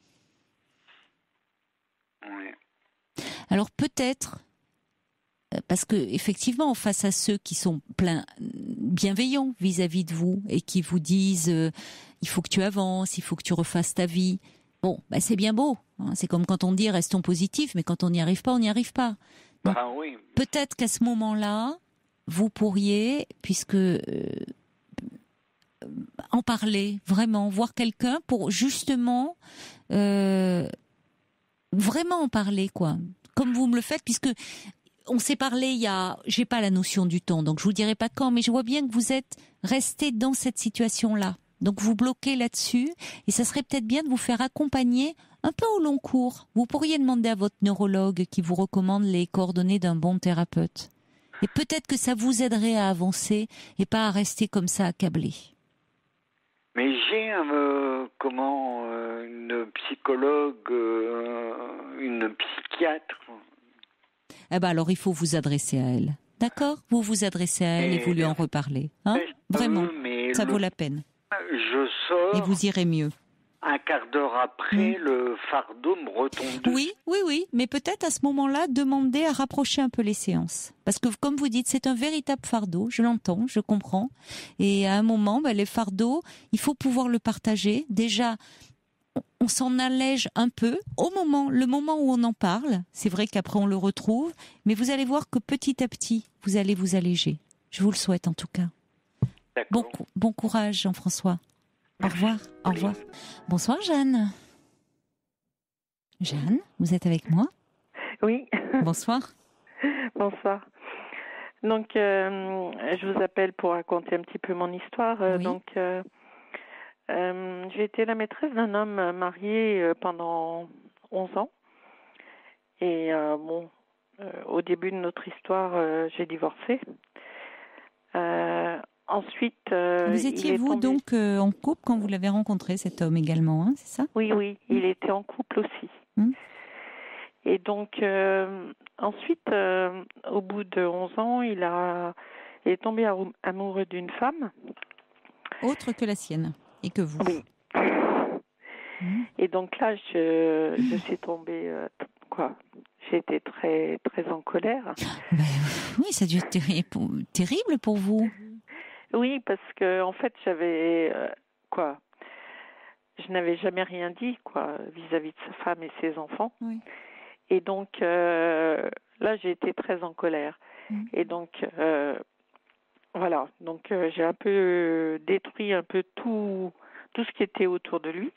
Alors peut-être euh, parce que effectivement, face à ceux qui sont pleins bienveillants vis-à-vis de vous et qui vous disent euh, il faut que tu avances, il faut que tu refasses ta vie. Bon, bah c'est bien beau. Hein. C'est comme quand on dit restons positifs, mais quand on n'y arrive pas, on n'y arrive pas. Ah oui. Peut-être qu'à ce moment-là, vous pourriez, puisque euh, en parler vraiment, voir quelqu'un pour justement vraiment en parler, quoi. Comme vous me le faites, puisque on s'est parlé il y a, j'ai pas la notion du temps, donc je vous dirai pas quand, mais je vois bien que vous êtes resté dans cette situation-là. Donc vous bloquez là-dessus, et ça serait peut-être bien de vous faire accompagner un peu au long cours. Vous pourriez demander à votre neurologue qui vous recommande les coordonnées d'un bon thérapeute. Et peut-être que ça vous aiderait à avancer et pas à rester comme ça accablé. Mais j'ai euh, comment euh, une psychologue, euh, une psychiatre eh ben alors il faut vous adresser à elle. D'accord? Vous vous adressez à elle et, vous lui en reparlez. Hein? Vraiment, ça vaut la peine. Je sors. Et vous irez mieux. Un quart d'heure après, hmm. le fardeau me retombe Oui, oui, oui. Mais peut-être à ce moment-là, demander à rapprocher un peu les séances. Parce que, comme vous dites, c'est un véritable fardeau. Je l'entends, je comprends. Et à un moment, ben, les fardeaux, il faut pouvoir le partager. Déjà, on s'en allège un peu au moment, le moment où on en parle. C'est vrai qu'après on le retrouve, mais vous allez voir que petit à petit, vous allez vous alléger. Je vous le souhaite en tout cas. Bon, bon courage, Jean-François. Au revoir. Au revoir. Bonsoir, Jeanne. Jeanne, vous êtes avec moi? Oui. Bonsoir. Bonsoir. Donc, euh, je vous appelle pour raconter un petit peu mon histoire. Euh, donc, euh, euh, j'ai été la maîtresse d'un homme marié pendant 11 ans. Et bon, au début de notre histoire, j'ai divorcé. Ensuite, vous étiez vous donc en couple quand vous l'avez rencontré cet homme également, hein, c'est ça? Oui, oui, il était en couple aussi. Hum. Et donc ensuite, au bout de 11 ans, il a il est tombé amoureux d'une femme. Autre que la sienne et que vous. Oui. Mmh. Et donc là, je, je suis tombée, euh, quoi J'étais très, très en colère. Ben, oui, ça a dû être terrible pour vous. Oui, parce que en fait, j'avais euh, quoi Je n'avais jamais rien dit, quoi, vis-à-vis de sa femme et ses enfants. Oui. Et donc euh, là, j'ai été très en colère. Mmh. Et donc voilà, donc euh, j'ai un peu euh, détruit un peu tout, tout ce qui était autour de lui.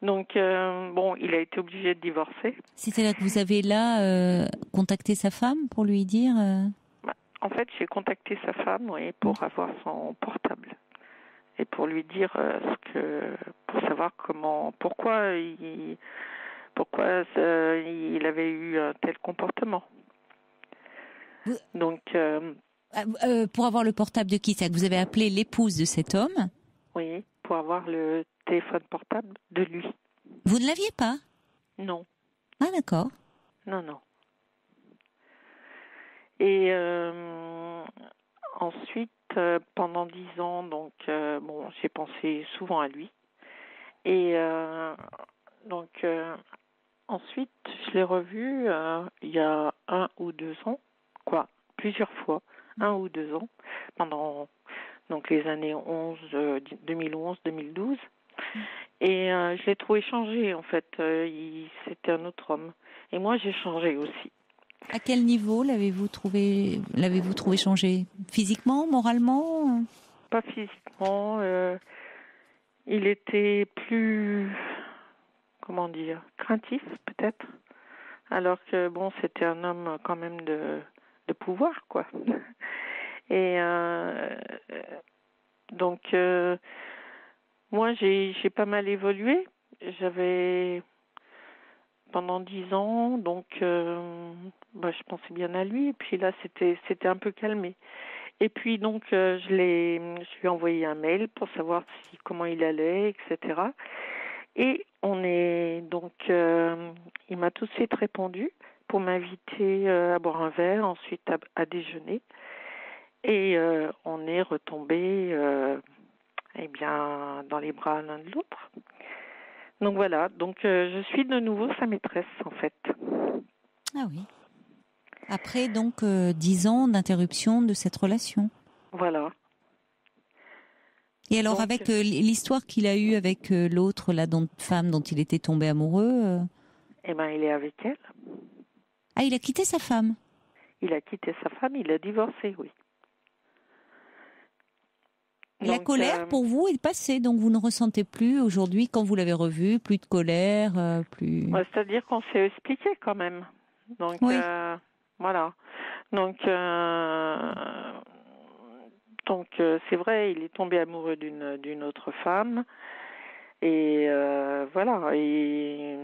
Donc euh, bon, il a été obligé de divorcer. Là que vous avez là contacté sa femme pour lui dire. En fait, j'ai contacté sa femme, oui, pour avoir son portable et pour lui dire ce que, pour savoir comment, pourquoi il, pourquoi il avait eu un tel comportement. Donc euh, euh, pour avoir le portable de qui Vous avez appelé l'épouse de cet homme? Oui, pour avoir le téléphone portable de lui. Vous ne l'aviez pas? Non. Ah d'accord. Non, non. Et euh, ensuite, pendant dix ans, donc bon, j'ai pensé souvent à lui. Et donc ensuite, je l'ai revu il y a un ou deux ans, quoi, plusieurs fois un ou deux ans, pendant donc les années 11, 2011, 2012. Et euh, je l'ai trouvé changé en fait. Euh, c'était un autre homme. Et moi j'ai changé aussi. À quel niveau l'avez-vous trouvé l'avez-vous trouvé changé? Physiquement, moralement? Pas physiquement. Euh, il était plus comment dire craintif peut-être. Alors que bon, c'était un homme quand même de, de pouvoir, quoi. Et euh, donc, euh, moi, j'ai pas mal évolué. J'avais pendant dix ans, donc bah, je pensais bien à lui. Et puis là, c'était c'était un peu calmé. Et puis donc, euh, je l'ai, je lui ai envoyé un mail pour savoir si comment il allait, etc. Et on est donc, euh, il m'a tout de suite répondu pour m'inviter à boire un verre, ensuite à déjeuner. Et euh, on est retombé euh, eh bien, dans les bras l'un de l'autre. Donc voilà, donc euh, je suis de nouveau sa maîtresse en fait. Ah oui. Après donc dix ans d'interruption de cette relation. Voilà. Et alors avec l'histoire qu'il a eue avec l'autre la femme dont il était tombé amoureux. Eh ben il est avec elle. Ah il a quitté sa femme. Il a quitté sa femme, il a divorcé, oui la colère euh, pour vous est passée, donc vous ne ressentez plus aujourd'hui, quand vous l'avez revu, plus de colère, euh, plus. C'est-à-dire qu'on s'est expliqué quand même. Donc euh, voilà. Donc donc c'est vrai, il est tombé amoureux d'une d'une autre femme et voilà et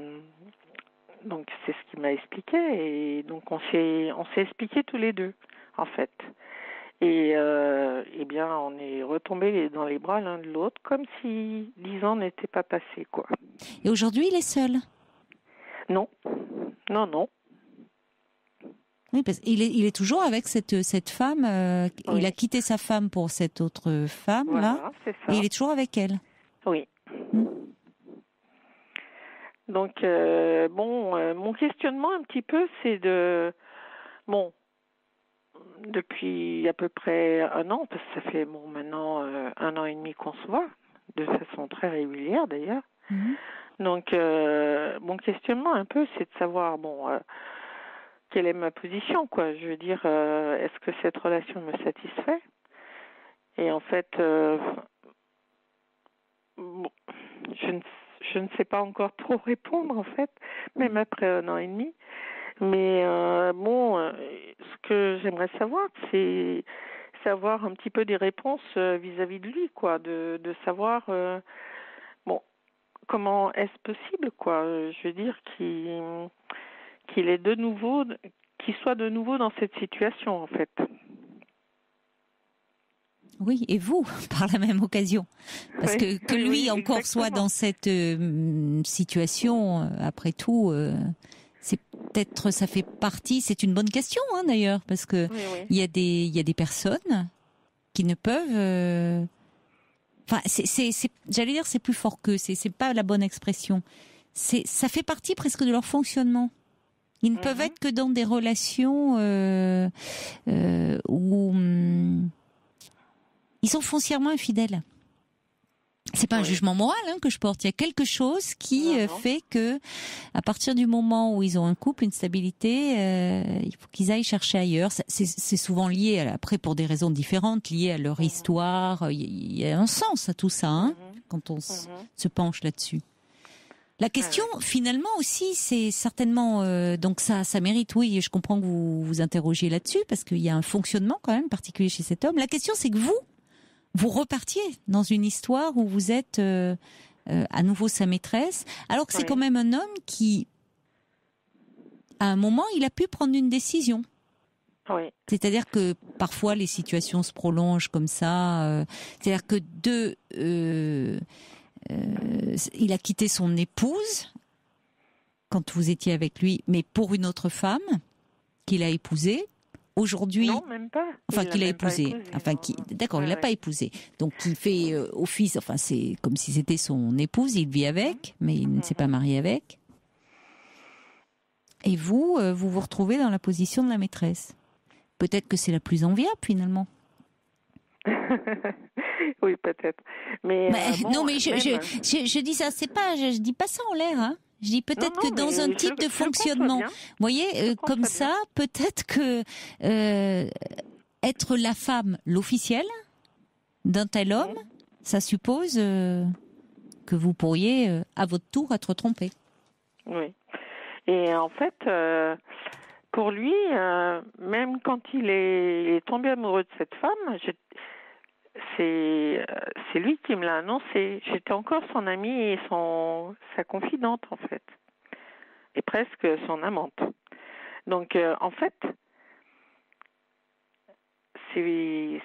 donc c'est ce qu'il m'a expliqué et donc on s'est on s'est expliqué tous les deux en fait. Et euh, eh bien, on est retombés dans les bras l'un de l'autre, comme si dix ans n'étaient pas passés, quoi. Et aujourd'hui, il est seul? Non, non, non. Oui, parce qu'il est, il est toujours avec cette, cette femme. Euh, il a quitté sa femme pour cette autre femme, là. Ça. Et il est toujours avec elle. Oui. Hmm. Donc, euh, bon, mon questionnement un petit peu, c'est de. Bon, depuis à peu près un an, parce que ça fait bon maintenant euh, un an et demi qu'on se voit, de façon très régulière d'ailleurs. Mhm. Donc euh, mon questionnement un peu, c'est de savoir bon euh, quelle est ma position quoi. Je veux dire, est-ce que cette relation me satisfait? Et en fait, bon, je ne je ne sais pas encore trop répondre en fait, même après un an et demi. Mais euh, bon, euh, ce que j'aimerais savoir, c'est savoir un petit peu des réponses euh, vis-à-vis de lui, quoi, de, de savoir, bon, comment est-ce possible, quoi. Je veux dire qu'il qu'il est de nouveau, qu'il soit de nouveau dans cette situation, en fait. Oui, et vous, par la même occasion. Parce que, que lui encore soit dans cette situation, après tout, c'est peut-être ça fait partie. C'est une bonne question hein, d'ailleurs parce que il y a des y a des personnes qui ne peuvent. Euh, enfin, c'est j'allais dire c'est plus fort que c'est c'est pas la bonne expression. C'est ça fait partie presque de leur fonctionnement. Ils ne peuvent mhm. être que dans des relations euh, euh, où hum, ils sont foncièrement infidèles c'est pas un jugement moral hein, que je porte. Il y a quelque chose qui euh, fait que, à partir du moment où ils ont un couple, une stabilité, euh, il faut qu'ils aillent chercher ailleurs. C'est souvent lié, après pour des raisons différentes, liées à leur mhm. histoire. Il y a un sens à tout ça hein, mhm. quand on se penche là-dessus. La question, finalement aussi, c'est certainement euh, donc ça, ça mérite. Oui, je comprends que vous vous interrogiez là-dessus parce qu'il y a un fonctionnement quand même particulier chez cet homme. La question, c'est que vous, vous repartiez dans une histoire où vous êtes euh, euh, à nouveau sa maîtresse, alors que c'est quand même un homme qui, à un moment, il a pu prendre une décision. Oui. C'est-à-dire que parfois les situations se prolongent comme ça. Euh, c'est-à-dire que deux, il a quitté son épouse quand vous étiez avec lui, mais pour une autre femme qu'il a épousée aujourd'hui Non, même pas. Enfin, qu'il a, épousé. Enfin, qui, d'accord, il l'a pas épousé. Donc, il fait euh, office. Enfin, c'est comme si c'était son épouse. Il vit avec, mais il ne s'est pas marié avec. Et vous, euh, vous vous retrouvez dans la position de la maîtresse. Peut-être que c'est la plus enviable finalement. oui, peut-être. Mais, euh, non, mais je, je, je, dis ça, c'est pas, je, je dis pas ça en l'air. Hein. Je dis peut-être que dans un type de fonctionnement, vous voyez, euh, comme ça, peut-être que euh, être la femme, l'officiel d'un tel homme, ça suppose euh, que vous pourriez, à votre tour, être trompé. Oui. Et en fait, euh, pour lui, euh, même quand il est, tombé amoureux de cette femme, c'est c'est lui qui me l'a annoncé. J'étais encore son amie et son sa confidente en fait, et presque son amante. Donc en fait, c'est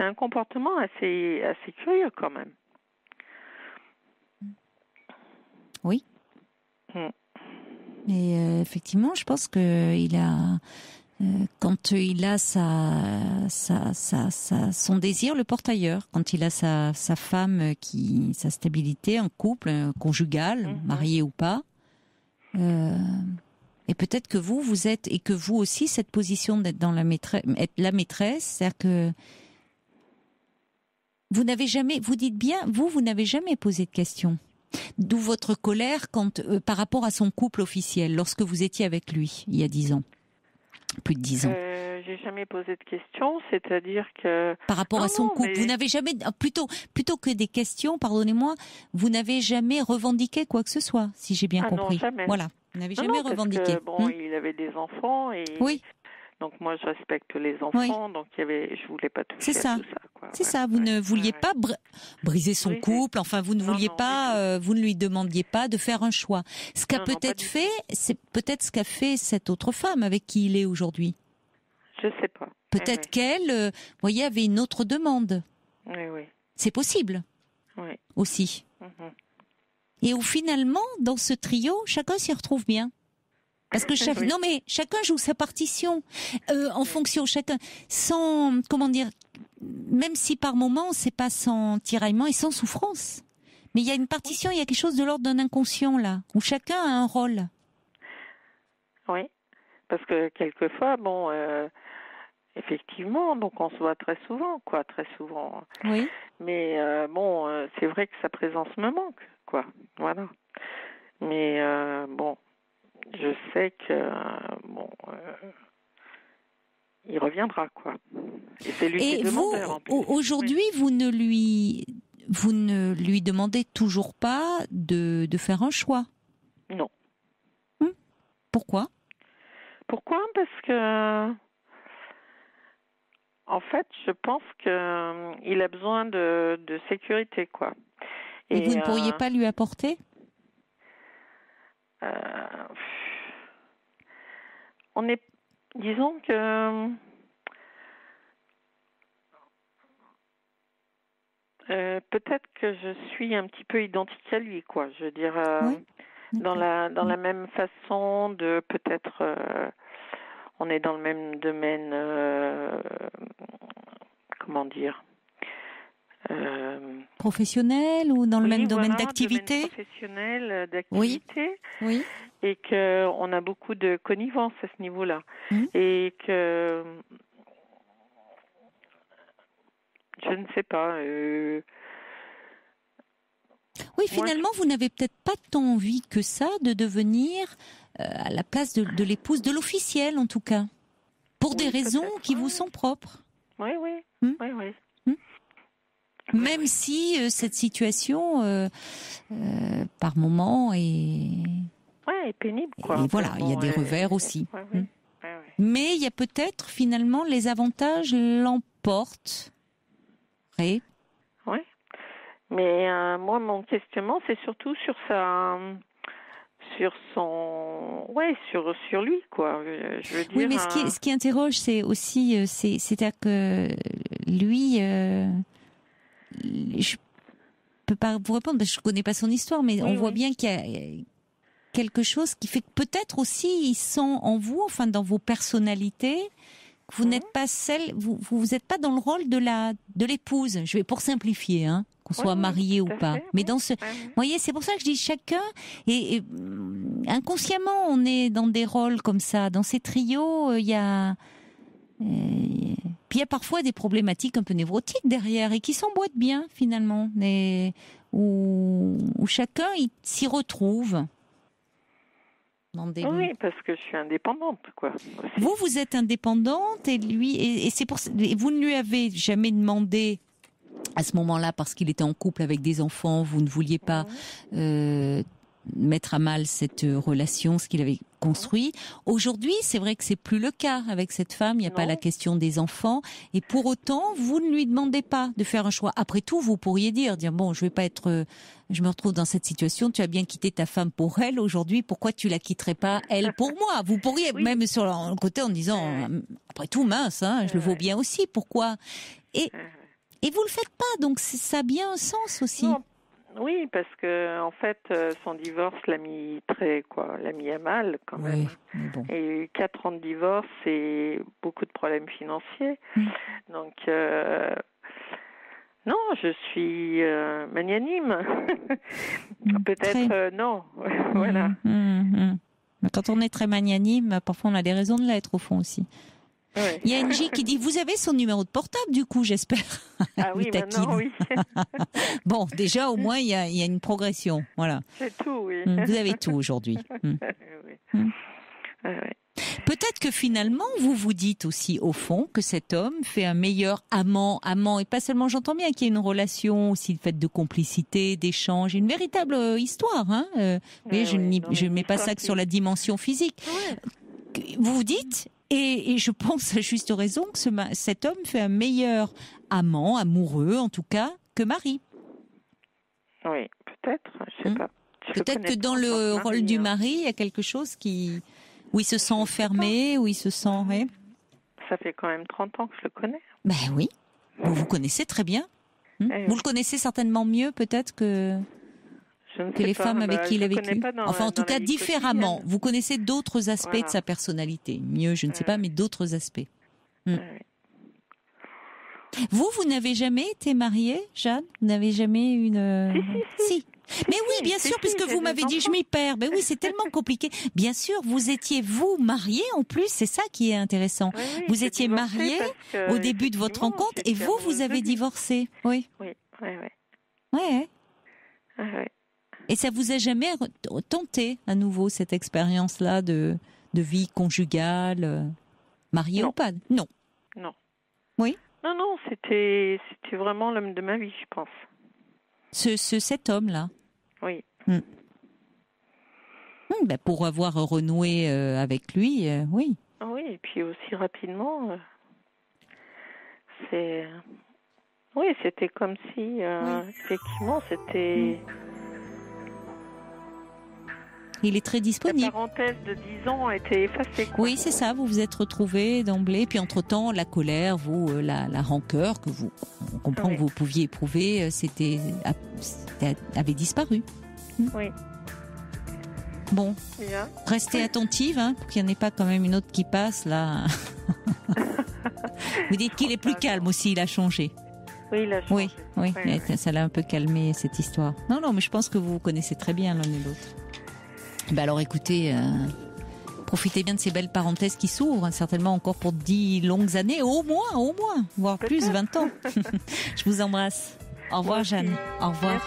un comportement assez, assez curieux quand même. Oui. Hmm. Et euh, effectivement, je pense qu'il a, euh, quand il a sa, sa, sa, son désir, le porte ailleurs. Quand il a sa, sa femme, qui, sa stabilité, un couple conjugal, mhm. marié ou pas. Euh, et peut-être que vous, vous êtes, et que vous aussi, cette position d'être dans la maîtresse, être la maîtresse, c'est-à-dire que vous n'avez jamais, vous dites bien, vous, vous n'avez jamais posé de questions. D'où votre colère quand, euh, par rapport à son couple officiel, lorsque vous étiez avec lui, il y a dix ans. Plus de dix ans. Euh, j'ai jamais posé de questions, c'est-à-dire que. Par rapport à son couple, vous n'avez jamais, plutôt, plutôt que des questions, pardonnez-moi, vous n'avez jamais revendiqué quoi que ce soit, si j'ai bien ah compris. Non, jamais. Voilà. Vous n'avez jamais revendiqué. Que, bon, hmm il avait des enfants et. Oui. Donc moi je respecte les enfants, donc il y avait, je voulais pas toucher ça. à tout ça. C'est ça. Vous ne vouliez pas briser son couple. Enfin, vous ne vouliez pas, euh, vous ne lui demandiez pas de faire un choix. Ce qu'a peut-être fait, c'est peut-être ce qu'a fait cette autre femme avec qui il est aujourd'hui. Je sais pas. Peut-être qu'elle, euh, voyez, avait une autre demande. Oui, oui. C'est possible. Oui. Aussi. Mhm. Et où finalement, dans ce trio, chacun s'y retrouve bien. Parce que chaque, non mais chacun joue sa partition euh, en fonction chacun sans comment dire même si par moment c'est pas sans tiraillement et sans souffrance. Mais il y a une partition, il y a quelque chose de l'ordre d'un inconscient là où chacun a un rôle. Oui, parce que quelquefois bon euh, effectivement donc on se voit très souvent quoi très souvent. Oui. Mais euh, bon c'est vrai que sa présence me manque quoi. Voilà. Mais bon, je sais que bon, euh, il reviendra quoi. Et c'est lui Et vous, aujourd'hui, vous ne lui, vous ne lui demandez toujours pas de, de faire un choix? Non. Hmm. Pourquoi? Pourquoi? Parce que en fait, je pense que euh, il a besoin de, de sécurité, quoi. Et, vous ne pourriez euh, pas lui apporter? Euh, on est, disons que euh, peut-être que je suis un petit peu identique à lui, quoi. Je veux dire, euh, dans la dans la même façon de peut-être, on est dans le même domaine, comment dire, euh, professionnel ou dans le même domaine d'activité Professionnel d'activité. Oui. Et que on a beaucoup de connivence à ce niveau-là. Mmh. Et que je ne sais pas. Euh, oui, finalement, vous n'avez peut-être pas tant envie que ça de devenir euh, à la place de, de l'épouse, de l'officiel en tout cas, pour des raisons qui vous sont propres. Oui, oui, mmh. oui, oui. Même si euh, cette situation, euh, euh, par moment, est... Ouais, est pénible. Quoi. Et voilà, il y a des revers aussi. Hmm. Mais il y a peut-être finalement les avantages l'emportent. Oui. Ouais. Mais moi, mon questionnement, c'est surtout sur sa, sur son, ouais, sur sur lui, quoi. Je veux dire, oui, mais ce qui, ce qui interroge, c'est aussi, c'est, c'est-à-dire que lui je peux pas vous répondre parce que je connais pas son histoire, mais on voit bien qu'il y a quelque chose qui fait que peut-être aussi ils sont en vous, enfin dans vos personnalités, que vous mhm. n'êtes pas celle, vous vous êtes pas dans le rôle de la de l'épouse. Je vais pour simplifier, hein, qu'on soit marié ou pas. mais dans ce, vous voyez, c'est pour ça que je dis chacun et, mm, inconsciemment on est dans des rôles comme ça, dans ces trios, euh, il y a puis il y a parfois des problématiques un peu névrotiques derrière et qui s'emboîtent bien finalement, mais où, chacun s'y retrouve. Oui, parce que je suis indépendante, quoi. Vous, vous êtes indépendante et lui, et, c'est pour vous ne lui avez jamais demandé à ce moment-là, parce qu'il était en couple avec des enfants, vous ne vouliez pas euh, mettre à mal cette relation, ce qu'il avait construit. Aujourd'hui, c'est vrai que c'est plus le cas avec cette femme. Il n'y a pas la question des enfants. Et pour autant, vous ne lui demandez pas de faire un choix. Après tout, vous pourriez dire, dire bon, je vais pas être, je me retrouve dans cette situation. Tu as bien quitté ta femme pour elle. Aujourd'hui, pourquoi tu la quitterais pas elle pour moi? Vous pourriez même sur le côté en disant, après tout, mince, hein, je le vaux bien aussi. Pourquoi? Et et vous le faites pas, donc ça a bien un sens aussi. Oui, parce que en fait, euh, son divorce l'a mis très quoi, l'a mis à mal quand même. Et quatre ans de divorce et beaucoup de problèmes financiers. Mm. Donc euh, non, je suis euh, magnanime. Peut-être non, voilà. Mm, quand on est très magnanime, parfois on a des raisons de l'être au fond aussi. Il y a Angie qui dit Vous avez son numéro de portable, du coup, j'espère. Ah oui, maintenant, oui. bon, déjà, au moins, il y a, une progression. Voilà. C'est tout, oui. Hmm, vous avez tout aujourd'hui. Hmm. Hmm. Peut-être que finalement, vous vous dites aussi, au fond, que cet homme fait un meilleur amant, amant, et pas seulement, j'entends bien qu'il y a une relation aussi faite de complicité, d'échange, une véritable euh, histoire. Hein euh, je ne mets pas ça que sur la dimension physique. Vous vous dites, et, je pense à juste raison que cet homme fait un meilleur amant, amoureux en tout cas, que mari. Oui, peut-être, je sais hmm. pas. Peut-être que dans le rôle du mari, il y a quelque chose qui où il se sent enfermé, où il se sent. Ça fait quand même 30 ans que je le connais. Ben oui, vous vous connaissez très bien. Hmm. Eh vous le connaissez certainement mieux peut-être que que les femmes avec bah, qui il a vécu Enfin, en tout cas, différemment. Vous connaissez d'autres aspects de sa personnalité. Mieux, je ne sais pas, mais d'autres aspects. Hmm. Vous, vous n'avez jamais été mariée, Jeanne? Vous n'avez jamais une... Euh, si. Mais oui, bien sûr, puisque vous m'avez dit je m'y perds. Mais oui, c'est tellement compliqué. Bien sûr, vous étiez vous mariée en plus, c'est ça qui est intéressant. vous étiez mariée au début de votre rencontre et vous, vous avez divorcé. Oui. Oui, oui, oui. Ouais. ouais. Et ça vous a jamais tenté à nouveau cette expérience-là de, de vie conjugale, euh, mariée ou pas? Non. Non. Oui? Non, non, c'était c'était vraiment l'homme de ma vie, je pense. Ce, ce cet homme-là? Oui. Hmm. Hmm, ben, pour avoir renoué euh, avec lui, euh, oui. Oui, et puis aussi rapidement, c'est. Oui, c'était comme si, effectivement, c'était. Hmm. Il est très disponible. La parenthèse de 10 ans a été effacée. Oui, c'est ça. Vous vous êtes retrouvés d'emblée. Puis entre-temps, la colère, vous, euh, la, la rancœur que vous, on comprend que vous pouviez éprouver, euh, c'était, avait disparu. Hmm. Oui. Bon, restez attentive, hein, pour qu'il n'y en ait pas quand même une autre qui passe là. vous dites qu'il est plus calme aussi, il a changé. Oui, il a changé. Oui, oui, ça l'a un peu calmé cette histoire. Non, non, mais je pense que vous vous connaissez très bien l'un et l'autre. Bah alors écoutez, euh, profitez bien de ces belles parenthèses qui s'ouvrent, hein, certainement encore pour dix longues années, au moins, au moins, voire plus, 20 ans. Je vous embrasse. Au revoir Jeanne. Au revoir.